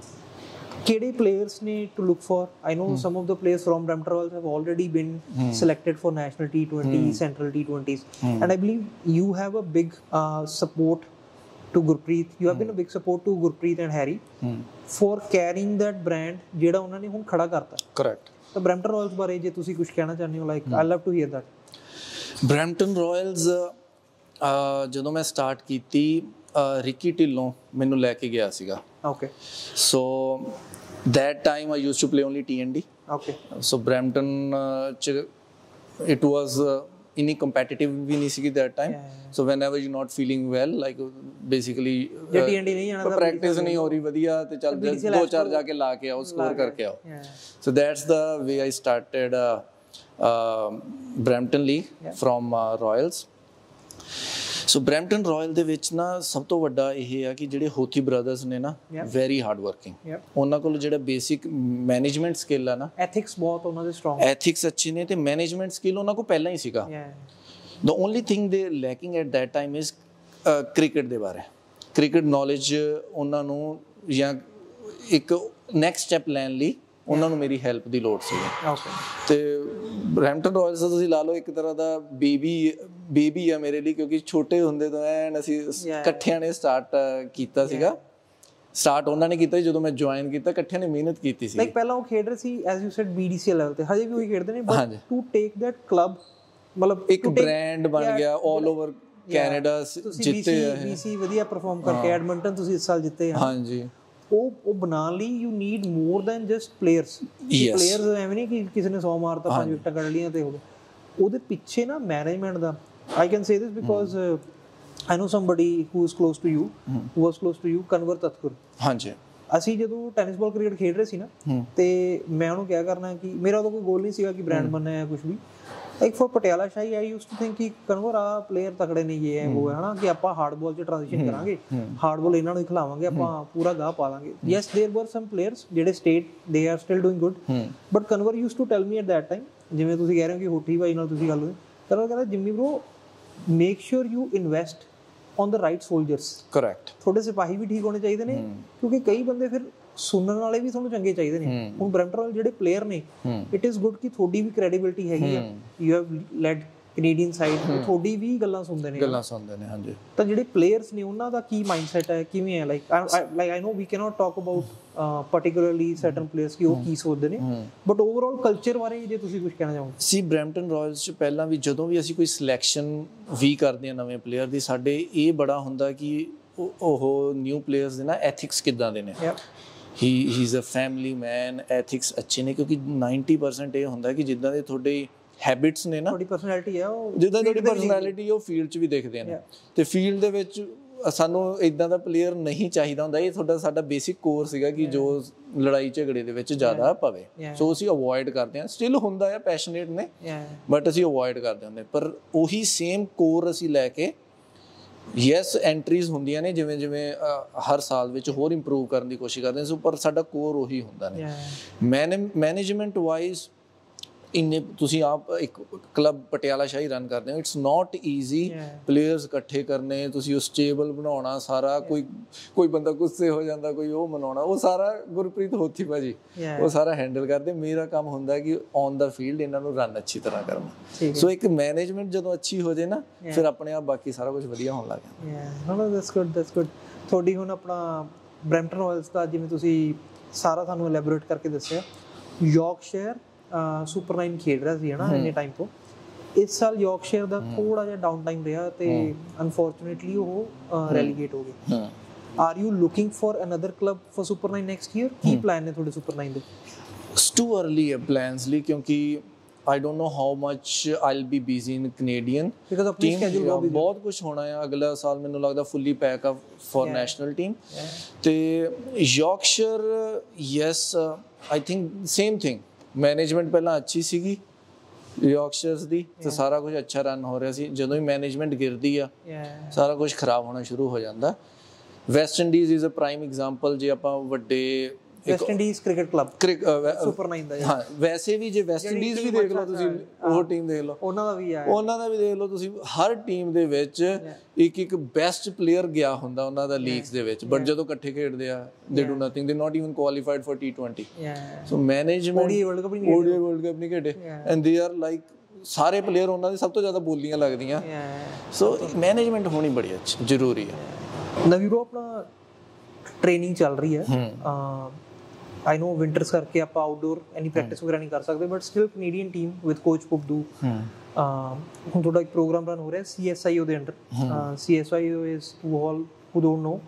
ਕਿਹੜੇ players ਨੇ to look for i know some of the players from Brampton Royals have already been selected for national T20 central T20s and i believe you have a big uh, support to Gurpreet you have been a big support to Gurpreet and Harry hmm for carrying that brand ਜਿਹੜਾ ਉਹਨਾਂ ਨੇ ਹੁਣ ਖੜਾ ਕਰਤਾ correct ਤਾਂ Brampton Royals ਬਾਰੇ ਜੇ ਤੁਸੀਂ ਕੁਝ ਕਹਿਣਾ ਚਾਹੁੰਦੇ ਹੋ like I love to hear that Brampton Royals ਜਦੋਂ ਮੈਂ ਸਟਾਰਟ ਕੀਤੀ ਰਿਕੀ ਢਿੱਲੋਂ ਮੈਨੂੰ ਲੈ ਕੇ ਗਿਆ ਸੀਗਾ okay so that time I used to play only TND. Okay. So Brampton, uh, it was uh, any competitive in नहीं that time. Yeah, yeah. So whenever you're not feeling well, like uh, basically uh, TND नहीं आना practice नहीं हो रही बढ़िया तो चल दो चार जाके ला के आओ score करके आओ. So that's the way I started uh, uh, Brampton League yeah. from uh, Royals. So Brampton Royal ਦੇ ਵਿੱਚ ਨਾ ਸਭ ਤੋਂ ਵੱਡਾ ਇਹ ਆ ਕਿ ਜਿਹੜੇ ਹੋਥੀ ਬ੍ਰਦਰਸ ਨੇ ਨਾ ਵੈਰੀ ਹਾਰਡ ਵਰਕਿੰਗ ਉਹਨਾਂ ਕੋਲ ਜਿਹੜਾ ਬੇਸਿਕ ਮੈਨੇਜਮੈਂਟ ਸਕਿੱਲ ਆ ਨਾ ethics ਬਹੁਤ ਉਹਨਾਂ ਦੇ strong. ਐਥਿਕਸ ਅੱਛੇ ਨੇ ਤੇ ਮੈਨੇਜਮੈਂਟ ਸਕਿੱਲ ਉਹਨਾਂ ਕੋਲ ਪਹਿਲਾਂ ਹੀ ਸੀਗਾ। The only thing they lacking at that time is cricket ਦੇ ਬਾਰੇ। ਕ੍ਰਿਕਟ ਨੌਲੇਜ ਉਹਨਾਂ ਨੂੰ ਜਾਂ ਇੱਕ ਨੈਕਸਟ ਸਟੈਪ ਲੈਣ ਲਈ ਉਹਨਾਂ ਨੂੰ ਮੇਰੀ ਹੈਲਪ ਦੀ ਲੋੜ ਸੀ ਤੇ ਬ੍ਰੈਂਪਟਨ ਰਾਇਲਸ ਦਾ ਤੁਸੀਂ ਲਾ ਲਓ ਇੱਕ ਤਰ੍ਹਾਂ ਦਾ ਬੇਬੀ ਬੇਬੀ ਆ ਮੇਰੇ ਲਈ ਕਿਉਂਕਿ ਛੋਟੇ ਹੁੰਦੇ ਤੋਂ ਐਨ ਅਸੀਂ ਇਕੱਠਿਆਂ ਨੇ ਸਟਾਰਟ ਕੀਤਾ ਸੀਗਾ। ਸਟਾਰਟ ਉਹਨਾਂ ਨੇ ਕੀਤਾ ਜਦੋਂ ਮੈਂ ਜੁਆਇਨ ਕੀਤਾ ਇਕੱਠਿਆਂ ਨੇ ਮਿਹਨਤ ਕੀਤੀ ਸੀ। ਲਾਈਕ ਪਹਿਲਾਂ ਉਹ ਖੇਡ ਰਹੇ ਸੀ as you said BDC level ਤੇ। ਹਜੇ ਵੀ ਉਹੀ ਖੇਡਦੇ ਨੇ but. To take that club ਮਤਲਬ ਇੱਕ ਬ੍ਰਾਂਡ ਬਣ ਗਿਆ 올 ਓਵਰ ਕੈਨੇਡਾ ਜਿੱਤੇ BC BC ਵਧੀਆ ਪਰਫਾਰਮ ਕਰਕੇ ਐਡਮਿੰਟਨ ਤੁਸੀਂ ਇਸ ਸਾਲ ਜਿੱਤੇ ਹਾਂਜੀ। ਉਹ ਉਹ ਬਣਾਉਣ ਲਈ you need more than just players. Players ਐਵੇਂ ਨਹੀਂ ਕਿ ਕਿਸੇ ਨੇ 100 ਮਾਰਤਾ ਪੰਜ ਵਿਕਟਾਂ ਕੱਢ ਲੀਆਂ ਤੇ ਹੋ ਗਿਆ। ਉਹਦੇ ਪਿੱਛੇ ਨਾ ਮੈਨੇਜਮੈਂਟ ਦਾ I can say this because uh, I know somebody who is close to you, who was close to you, Kanwar Tatkur. ਹਾਂਜੀ। ਅਸੀਂ ਜਦੋਂ ਟੈਨਿਸ ਬਾਲ ਕ੍ਰਿਕਟ ਖੇਡ ਰਹੇ ਸੀ ਨਾ ਤੇ ਮੈਂ ਉਹਨੂੰ ਕਿਹਾ ਕਰਨਾ ਕਿ ਮੇਰਾ ਉਦੋਂ ਕੋਈ ਗੋਲ ਨਹੀਂ ਸੀਗਾ ਕਿ ਬ੍ਰਾਂਡ ਬਣਨਾ ਹੈ ਕੁਝ ਵੀ। Like for Patiala Shahi I used to think ਕਿ ਕਨਵਰ ਆ ਪਲੇਅਰ ਤਕੜੇ ਨਹੀਂ ਇਹ ਉਹ ਹੈ ਹਨਾ ਕਿ ਆਪਾਂ ਹਾਰਡ ਬਾਲ 'ਚ ਟ੍ਰਾਂਜੀਸ਼ਨ ਕਰਾਂਗੇ। ਹਾਰਡ ਬਾਲ ਇਹਨਾਂ ਨੂੰ ਖਿਲਾਵਾਂਗੇ ਆਪਾਂ ਪੂਰਾ ਗਾਹ ਪਾ ਲਾਂਗੇ। Yes there were some players ਜਿਹੜੇ ਸਟੇਟ ਦੇ are still doing good but Kanwar used to tell me at that time ਜਿਵੇਂ ਤੁਸੀਂ ਕਹਿ ਰਹੇ ਹੋ ਕਿ ਹੋਠੀ ਭਾਈ ਨਾਲ ਤੁਸੀਂ ਗੱਲ ਹੋਈ ਕਨਵਰ ਕਹਿੰਦਾ Jimmy bro make sure you invest on the right soldiers correct ਤੁਹਾਡੇ ਸਿਪਾਹੀ ਵੀ ਠੀਕ ਹੋਣੇ ਚਾਹੀਦੇ ਨੇ ਕਿਉਂਕਿ ਕਈ ਬੰਦੇ ਫਿਰ ਸੁਣਨ ਵਾਲੇ ਵੀ ਤੁਹਾਨੂੰ ਚੰਗੇ ਚਾਹੀਦੇ ਨੇ। ਹੁਣ ਬ੍ਰੈਂਟਨ ਵਾਲੇ ਜਿਹੜੇ ਪਲੇਅਰ ਨੇ ਇਟ ਇਜ਼ ਗੁੱਡ ਕਿ ਤੁਹਾਡੀ ਵੀ ਕ੍ਰੈਡੀਬਿਲਟੀ ਹੈਗੀ ਆ। You have led Canadian side ਤੁਹਾਡੀ ਵੀ ਗੱਲਾਂ ਸੁਣਦੇ ਨੇ। ਗੱਲਾਂ ਸੁਣਦੇ ਨੇ ਹਾਂਜੀ। ਤਾਂ ਜਿਹੜੇ ਪਲੇਅਰਸ ਨੇ ਉਹਨਾਂ ਦਾ ਕੀ ਮਾਈਂਡਸੈਟ ਹੈ? ਕਿਵੇਂ ਹੈ? Like like I know we cannot talk about particularly certain players ਕਿ ਉਹ ਕੀ ਸੋਚਦੇ ਨੇ। ਬਟ ਓਵਰਆਲ ਕਲਚਰ ਬਾਰੇ ਜੇ ਤੁਸੀਂ ਕੁਝ ਕਹਿਣਾ ਚਾਹੋਗੇ। ਸੀ ਬ੍ਰੈਂਪਟਨ ਰਾਇਲਸ ਚ ਪਹਿਲਾਂ ਵੀ ਜਦੋਂ ਵੀ ਅਸੀਂ ਕੋਈ ਸਿਲੈਕਸ਼ਨ ਵੀ ਕਰਦੇ ਆ ਨਵੇਂ ਪਲੇਅਰ ਦੀ ਸਾਡੇ ਇਹ ਬੜਾ ਹੁੰਦਾ ਕਿ ਉਹ- ਉਹ ਨਿਊ ਪਲੇਅਰਸ ਦੇ ਨਾ ਐਥਿਕਸ ਕਿੱਦਾਂ ਦੇ ਨੇ। He he is a family man ethics ਅੱਛੇ ਨੇ ਕਿਉਂਕਿ 90% ਇਹ ਹੁੰਦਾ ਕਿ ਜਿੱਦਾਂ ਦੇ ਤੁਹਾਡੇ ਹੈਬਿਟਸ ਨੇ ਨਾ ਤੁਹਾਡੀ ਪਰਸਨੈਲਿਟੀ ਹੈ ਉਹ ਜਿੱਦਾਂ ਤੁਹਾਡੀ ਪਰਸਨੈਲਿਟੀ ਉਹ ਫੀਲਡ 'ਚ ਵੀ ਦਿਖਦੇ ਨੇ। ਤੇ ਫੀਲਡ ਦੇ ਵਿੱਚ ਸਾਨੂੰ ਇਦਾਂ ਦਾ ਪਲੇਅਰ ਨਹੀਂ ਚਾਹੀਦਾ ਹੁੰਦਾ। ਇਹ ਤੁਹਾਡਾ ਸਾਡਾ ਬੇਸਿਕ ਕੋਰ ਸੀਗਾ ਕਿ ਜੋ ਲੜਾਈ ਝਗੜੇ ਦੇ ਵਿੱਚ ਜ਼ਿਆਦਾ ਪਵੇ. ਸੋ ਅਸੀਂ ਅਵੋਇਡ ਕਰਦੇ ਹਾਂ ਸਟਿਲ ਹੁੰਦਾ ਆ ਪੈਸ਼ਨੇਟ ਨੇ ਬਟ ਅਸੀਂ ਅਵੋਇਡ ਕਰਦੇ ਹੁੰਦੇ ਪਰ ਉਹੀ ਸੇਮ ਕੋਰ ਅਸੀਂ ਲੈ ਕੇ ਯੈਸ ਐਂਟਰੀਜ਼ ਹੁੰਦੀਆਂ ਨੇ ਜਿਵੇਂ ਜਿਵੇਂ ਹਰ ਸਾਲ ਵਿੱਚ ਹੋਰ ਇੰਪਰੂਵ ਕਰਨ ਦੀ ਕੋਸ਼ਿਸ਼ ਕਰਦੇ ਹਾਂ ਸੋ ਪਰ ਸਾਡਾ ਕੋਰ ਉਹੀ ਹੁੰਦਾ ਨੇ। ਮੈਨੇਜਮੈਂਟ ਵਾਈਜ਼ ਇੰਨੇ ਤੁਸੀਂ ਆਪ ਇੱਕ ਕਲੱਬ ਪਟਿਆਲਾ ਸ਼ਾਹੀ ਰਨ ਕਰਦੇ ਹੋ। It's not easy. ਪਲੇਅਰਸ ਇਕੱਠੇ ਕਰਨੇ ਤੁਸੀਂ ਉਸ ਸਟੇਬਲ ਬਣਾਉਣਾ ਸਾਰਾ ਕੋਈ ਕੋਈ ਬੰਦਾ ਗੁੱਸੇ ਹੋ ਜਾਂਦਾ ਕੋਈ ਉਹ ਮਨਾਉਣਾ ਉਹ ਸਾਰਾ ਗੁਰਪ੍ਰੀਤ ਹੋਤੀ ਭਾਜੀ. ਉਹ ਸਾਰਾ ਹੈਂਡਲ ਕਰਦੇ। ਮੇਰਾ ਕੰਮ ਹੁੰਦਾ ਕਿ ਔਨ ਦਾ ਫੀਲਡ ਇਹਨਾਂ ਨੂੰ ਰਨ ਅੱਛੀ ਤਰ੍ਹਾਂ ਕਰਨਾ। ਸੋ ਇੱਕ ਮੈਨੇਜਮੈਂਟ ਜਦੋਂ ਅੱਛੀ ਹੋ ਜੇ ਨਾ ਫਿਰ ਆਪਣੇ ਆਪ ਬਾਕੀ ਸਾਰਾ ਕੁਝ ਵਧੀਆ ਹੋਣ ਲੱਗ ਜਾਂਦਾ। No that's good that's good ਤੁਹਾਡੀ ਹੁਣ ਆਪਣਾ ਬ੍ਰੈਂਪਟਨ ਰਾਇਲਸ ਦਾ ਜਿਵੇਂ ਤੁਸੀਂ ਸਾਰਾ ਸਾਨੂੰ ਐਲੈਬੋਰੇਟ ਕਰਕੇ ਦੱਸਿਆ ਯਾਰਕਸ਼ਾਇਰ ਸੁਪਰ 9 ਖੇਡ ਰਿਹਾ ਸੀ ਹਨਾ ਇੰਨੇ ਟਾਈਮ ਤੋਂ। ਇਸ ਸਾਲ ਯਾਰਕਸ਼ਾਇਰ ਦਾ ਥੋੜਾ ਜਿਹਾ ਡਾਊਨ ਟਾਈਮ ਰਿਹਾ ਤੇ ਅਨਫੋਰਚੂਨੇਟਲੀ ਉਹ ਰੈਲੀਗੇਟ ਹੋ ਗਏ। Are you looking for another club for super 9 next year Ki plan ਨੇ ਤੁਹਾਡੇ ਸੁਪਰ 9 ਦੇ? ਇਟਸ अर्ਲੀ ਹੈ ਪਲਾਨਸ ਲਈ ਕਿਉਂਕਿ I don't know how much I'll be busy in Canadian because ਆਪਣੀ ਸ਼ੈਡਿਊਲ ਬਹੁਤ ਕੁਝ ਹੋਣਾ ਹੈ। ਅਗਲਾ ਸਾਲ ਮੈਨੂੰ ਲੱਗਦਾ fully pack up for national team ਤੇ Yorkshire yes I think same thing management ਪਹਿਲਾਂ ਅੱਛੀ ਸੀਗੀ ਯਾਰਕਸ਼ਾਇਰਸ ਦੀ ਤੇ ਸਾਰਾ ਕੁਝ ਅੱਛਾ ਰਨ ਹੋ ਰਿਹਾ ਸੀ। ਜਦੋਂ ਹੀ ਮੈਨੇਜਮੈਂਟ ਗਿਰਦੀ ਆ ਸਾਰਾ ਕੁਝ ਖਰਾਬ ਹੋਣਾ ਸ਼ੁਰੂ ਹੋ ਜਾਂਦਾ। West Indies is a prime example ਜੇ ਆਪਾਂ ਵੱਡੇ West Indies cricket club super 9 ਦਾ ਹਾਂ ਵੈਸੇ ਵੀ ਜੇ ਵੈਸਟ ਇੰਡੀਜ਼ ਵੀ ਦੇਖ ਲਓ ਤੁਸੀਂ ਉਹ ਟੀਮ ਦੇਖ ਲਓ। ਉਹਨਾਂ ਦਾ ਵੀ ਆ। ਉਹਨਾਂ ਦਾ ਵੀ ਦੇਖ ਲਓ ਤੁਸੀਂ ਹਰ ਟੀਮ ਦੇ ਵਿੱਚ ਇੱਕ ਇੱਕ ਬੈਸਟ ਪਲੇਅਰ ਗਿਆ ਹੁੰਦਾ ਉਹਨਾਂ ਦਾ ਲੀਗਸ ਦੇ ਵਿੱਚ। ਬਟ ਜਦੋਂ ਇਕੱਠੇ ਖੇਡਦੇ ਆ ਦੇ ਡੂ ਨਥਿੰਗ ਦੇ not even qualified for T20 ਯਾ ਸੋ ਮੈਨੇਜਮੈਂਟ World Cup ਨਹੀਂ ODI ਵਰਲਡ ਕੱਪ ਨਹੀਂ ਖੇਡੇ। ਐਂਡ ਦੇ ਆਰ ਲਾਈਕ ਸਾਰੇ ਪਲੇਅਰ ਉਹਨਾਂ ਦੇ ਸਭ ਤੋਂ ਜ਼ਿਆਦਾ ਬੋਲੀਆਂ ਲੱਗਦੀਆਂ। ਸੋ ਮੈਨੇਜਮੈਂਟ ਹੋਣੀ ਬੜੀ ਅੱਛੀ ਜ਼ਰੂਰੀ ਹੈ ਨਵੀਰੋ ਆਪਣਾ ਟ੍ਰੇਨਿੰਗ ਚੱਲ ਰਹੀ ਹੈ। ਆਈ نو ਵਿੰਟਰਸ ਕਰਕੇ ਆਪਾਂ ਆਊਟਡੋਰ ਐਨੀ ਪ੍ਰੈਕਟਿਸ ਵਗੈਰਾ ਨਹੀਂ ਕਰ ਸਕਦੇ but still Canadian team with coach Pubudu ਹੁਣ ਤੁਹਾਡਾ ਇੱਕ ਪ੍ਰੋਗਰਾਮ ਰਨ ਹੋ ਰਿਹਾ ਸੀਐਸਆਈ ਉਹਦੇ under CSI is to all who don't know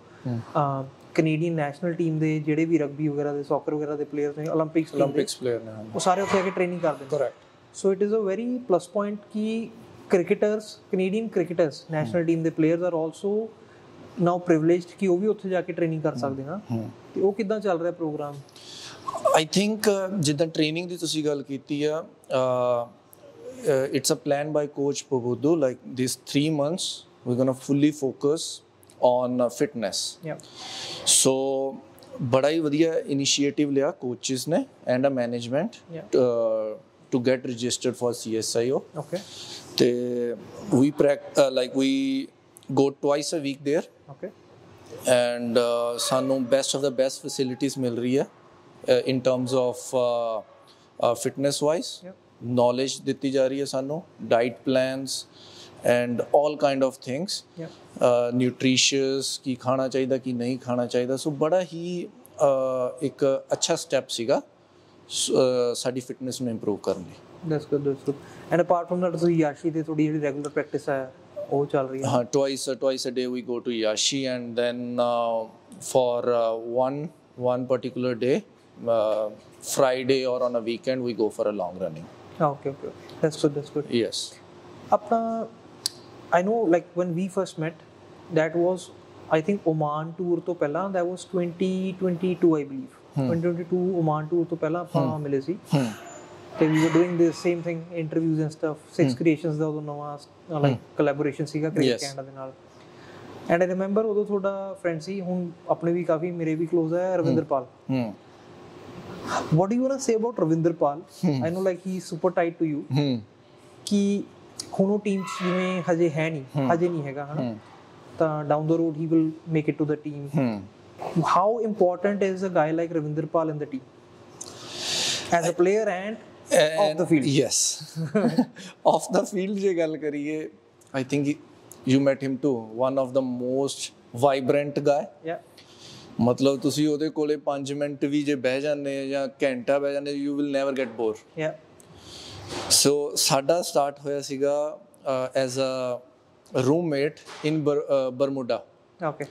Canadian national team ਦੇ ਜਿਹੜੇ ਵੀ ਰਗਬੀ ਵਗੈਰਾ ਦੇ ਸੌਕਰ ਵਗੈਰਾ ਦੇ ਪਲੇਅਰਸ ਨੇ 올림픽ਸ 올림픽ਸ ਪਲੇਅਰ ਨੇ ਉਹ ਸਾਰੇ ਉੱਥੇ ਆ ਕੇ ਟ੍ਰੇਨਿੰਗ ਕਰਦੇ ਨੇ। Correct so it is a very plus point ਕਿ cricketers Canadian cricketers national team ਦੇ players are also now privileged ਕਿ ਉਹ ਵੀ ਉੱਥੇ ਜਾ ਕੇ ਟ੍ਰੇਨਿੰਗ ਕਰ ਸਕਦੇ ਹਾਂ ਤੇ ਉਹ ਕਿਦਾਂ ਚੱਲ ਰਿਹਾ ਪ੍ਰੋਗਰਾਮ ਆਈ ਥਿੰਕ ਜਿੱਦਾਂ ਟ੍ਰੇਨਿੰਗ ਦੀ ਤੁਸੀਂ ਗੱਲ ਕੀਤੀ ਆ it's a plan by coach Pubudu like this 3 months we gonna fully focus on fitness so ਬੜਾ ਹੀ ਵਧੀਆ ਇਨੀਸ਼ੀਏਟਿਵ ਲਿਆ ਕੋਚਸ ਨੇ and a management to get registered for CSIO okay ਤੇ ਵੀ prac like we go twice a week there okay and ਸਾਨੂੰ best of the best ਫੈਸਿਲਿਟੀਆਂ ਮਿਲ ਰਹੀ ਹੈ in terms of fitness wise Yep. Knowledge ਦਿੱਤੀ ਜਾ ਰਹੀ ਹੈ ਸਾਨੂੰ diet plans and all kind of things nutritious ਕੀ ਖਾਣਾ ਚਾਹੀਦਾ ਕੀ ਨਹੀਂ ਖਾਣਾ ਚਾਹੀਦਾ। ਸੋ ਬੜਾ ਹੀ uh, ਇੱਕ ਅੱਛਾ ਸਟੈਪ ਸੀਗਾ uh, ਸਾਡੀ ਫਿਟਨੈਸ ਨੂੰ ਇੰਪਰੂਵ ਕਰਨ ਲਈ। That's good that's good and apart from that ਤੁਸੀਂ ਯਾਸ਼ੀ ਤੇ ਤੁਹਾਡੀ ਜਿਹੜੀ ਰੈਗੂਲਰ ਪ੍ਰੈਕਟਿਸ ਹੈ ਉਹ ਚੱਲ ਰਹੀ ਹੈ? twice twice a day we go to Yashi and then uh, for uh, one one particular day, Uh, Friday or on a weekend, we go for a long running. Ah, okay, okay. That's good, that's good. Yes. Apna, I know, like, when we first met, that was, I think, Oman tour to pehla, that was 2022, I believe. Hmm. 2022, Oman tour to pehla, apna hmm. hmm. Then we were doing the same thing, interviews and stuff, six hmm. creations, the other Nawaz, like, hmm. collaboration, Sika, Create Canada, and all. And I remember, although, thoda friend, see, whom, apne bhi kafi, mere bhi close hai, Ravindra hmm. What do you want to say about Ravinder Pal I know like he is super tied to you Hmm. ਕਿ ਹੁਣ ਉਹ team ਚ ਜਿਵੇਂ ਹਜੇ ਹੈ ਨਹੀਂ ਹਜੇ ਨਹੀਂ ਹੈਗਾ ਹਨਾ ਤਾਂ down the road he will make it to the team Hmm. How important is a guy like Ravinder Pal in the team as a player and off the field Yes. Off the field ਜੇ ਗੱਲ ਕਰੀਏ I think you met him too. One of the most vibrant guy. ਮਤਲਬ ਤੁਸੀਂ ਉਹਦੇ ਕੋਲੇ 5 minute ਵੀ ਜੇ ਬਹਿ ਜਾਂਦੇ ਆ ਜਾਂ ਘੰਟਾ ਬਹਿ ਜਾਂਦੇ you will never get bore yeah so ਸਾਡਾ ਸਟਾਰਟ ਹੋਇਆ ਸੀਗਾ as a roommate in Bermuda okay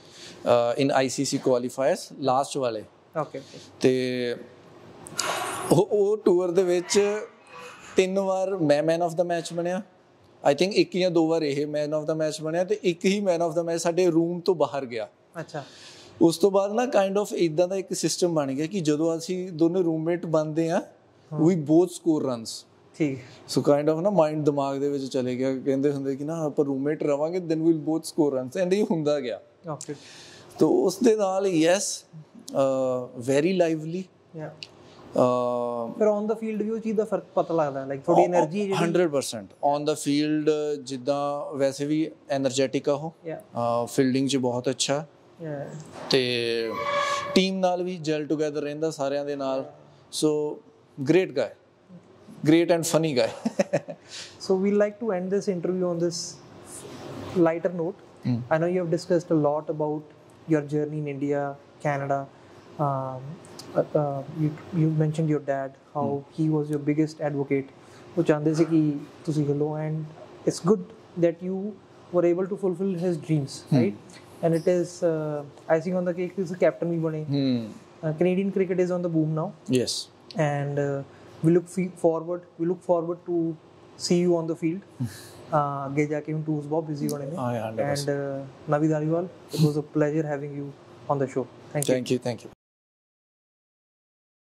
in ICC qualifiers last ਵਾਲੇ। ਓਕੇ ਤੇ ਉਹ ਉਹ ਟੂਰ ਦੇ ਵਿੱਚ ਤਿੰਨ ਵਾਰ ਮੈਂ ਮੈਨ ਆਫ ਦਾ ਮੈਚ ਬਣਿਆ। ਆਈ ਥਿੰਕ ਇੱਕ ਜਾਂ ਦੋ ਵਾਰ ਇਹ ਮੈਨ ਆਫ ਦਾ ਮੈਚ ਬਣਿਆ ਤੇ ਇੱਕ ਹੀ ਮੈਨ ਆਫ ਦਾ ਮੈਚ ਸਾਡੇ ਰੂਮ ਤੋਂ ਬਾਹਰ ਗਿਆ। ਅੱਛਾ। ਉਸ ਤੋਂ ਬਾਅਦ ਨਾ ਕਾਈਂਡ ਆਫ ਇਦਾਂ ਦਾ ਇੱਕ ਸਿਸਟਮ ਬਣ ਗਿਆ ਕਿ ਜਦੋਂ ਅਸੀਂ ਦੋਨੇ ਰੂਮਮੇਟ ਬਣਦੇ ਆ ਵੀ ਬੋਥ ਸਕੋਰ ਰਨਸ ਠੀਕ। ਸੋ ਕਾਈਂਡ ਆਫ ਨਾ ਮਾਈਂਡ ਦਿਮਾਗ ਦੇ ਵਿੱਚ ਚਲੇ ਗਿਆ ਕਹਿੰਦੇ ਹੁੰਦੇ ਕਿ ਨਾ ਆਪਾਂ ਰੂਮਮੇਟ ਰਵਾਂਗੇ then we'll both score runs and ਇਹ ਹੁੰਦਾ ਗਿਆ। ਓਕੇ ਤੋ ਉਸ ਦੇ ਨਾਲ ਯੈਸ ਵੈਰੀ ਲਾਈਵਲੀ ਯਾ ਫਿਰ ਔਨ ਦਾ ਫੀਲਡ ਵੀ ਉਹ ਚੀਜ਼ ਦਾ ਫ਼ਰਕ ਪਤਾ ਲੱਗਦਾ ਲਾਈਕ ਥੋੜੀ એનર્ਜੀ ਜਿਹੜੀ 100% ਔਨ ਦਾ ਫੀਲਡ ਜਿੱਦਾਂ ਵੈਸੇ ਵੀ એનર્ਜੈਟਿਕ ਆ ਉਹ। ਫੀਲਡਿੰਗ 'ਚ ਬਹੁਤ ਅੱਛਾ। ਤੇ ਟੀਮ ਨਾਲ ਵੀ ਜੈਲ ਟੂਗੇਦਰ ਰਹਿੰਦਾ ਸਾਰਿਆਂ ਦੇ ਨਾਲ so great guy great and funny guy So we like to end this interview on this lighter note. I know you have discussed a lot about your journey in India, Canada. Um, uh, uh, you, you mentioned your dad, how he was your biggest advocate. ਉਹ ਚਾਹੁੰਦੇ ਸੀ ਕਿ ਤੁਸੀਂ ਖੇਲੋ and it's good that you were able to fulfill his dreams, right? and it is uh, icing on the cake is the captain we hmm. uh, canadian cricket is on the boom now. Yes. And uh, we look forward we look forward to see you on the field. Hmm. Uh geja came to us bob busy one and uh, navid Ariwal, it was a pleasure having you on the show. Thank you. Thank you thank you.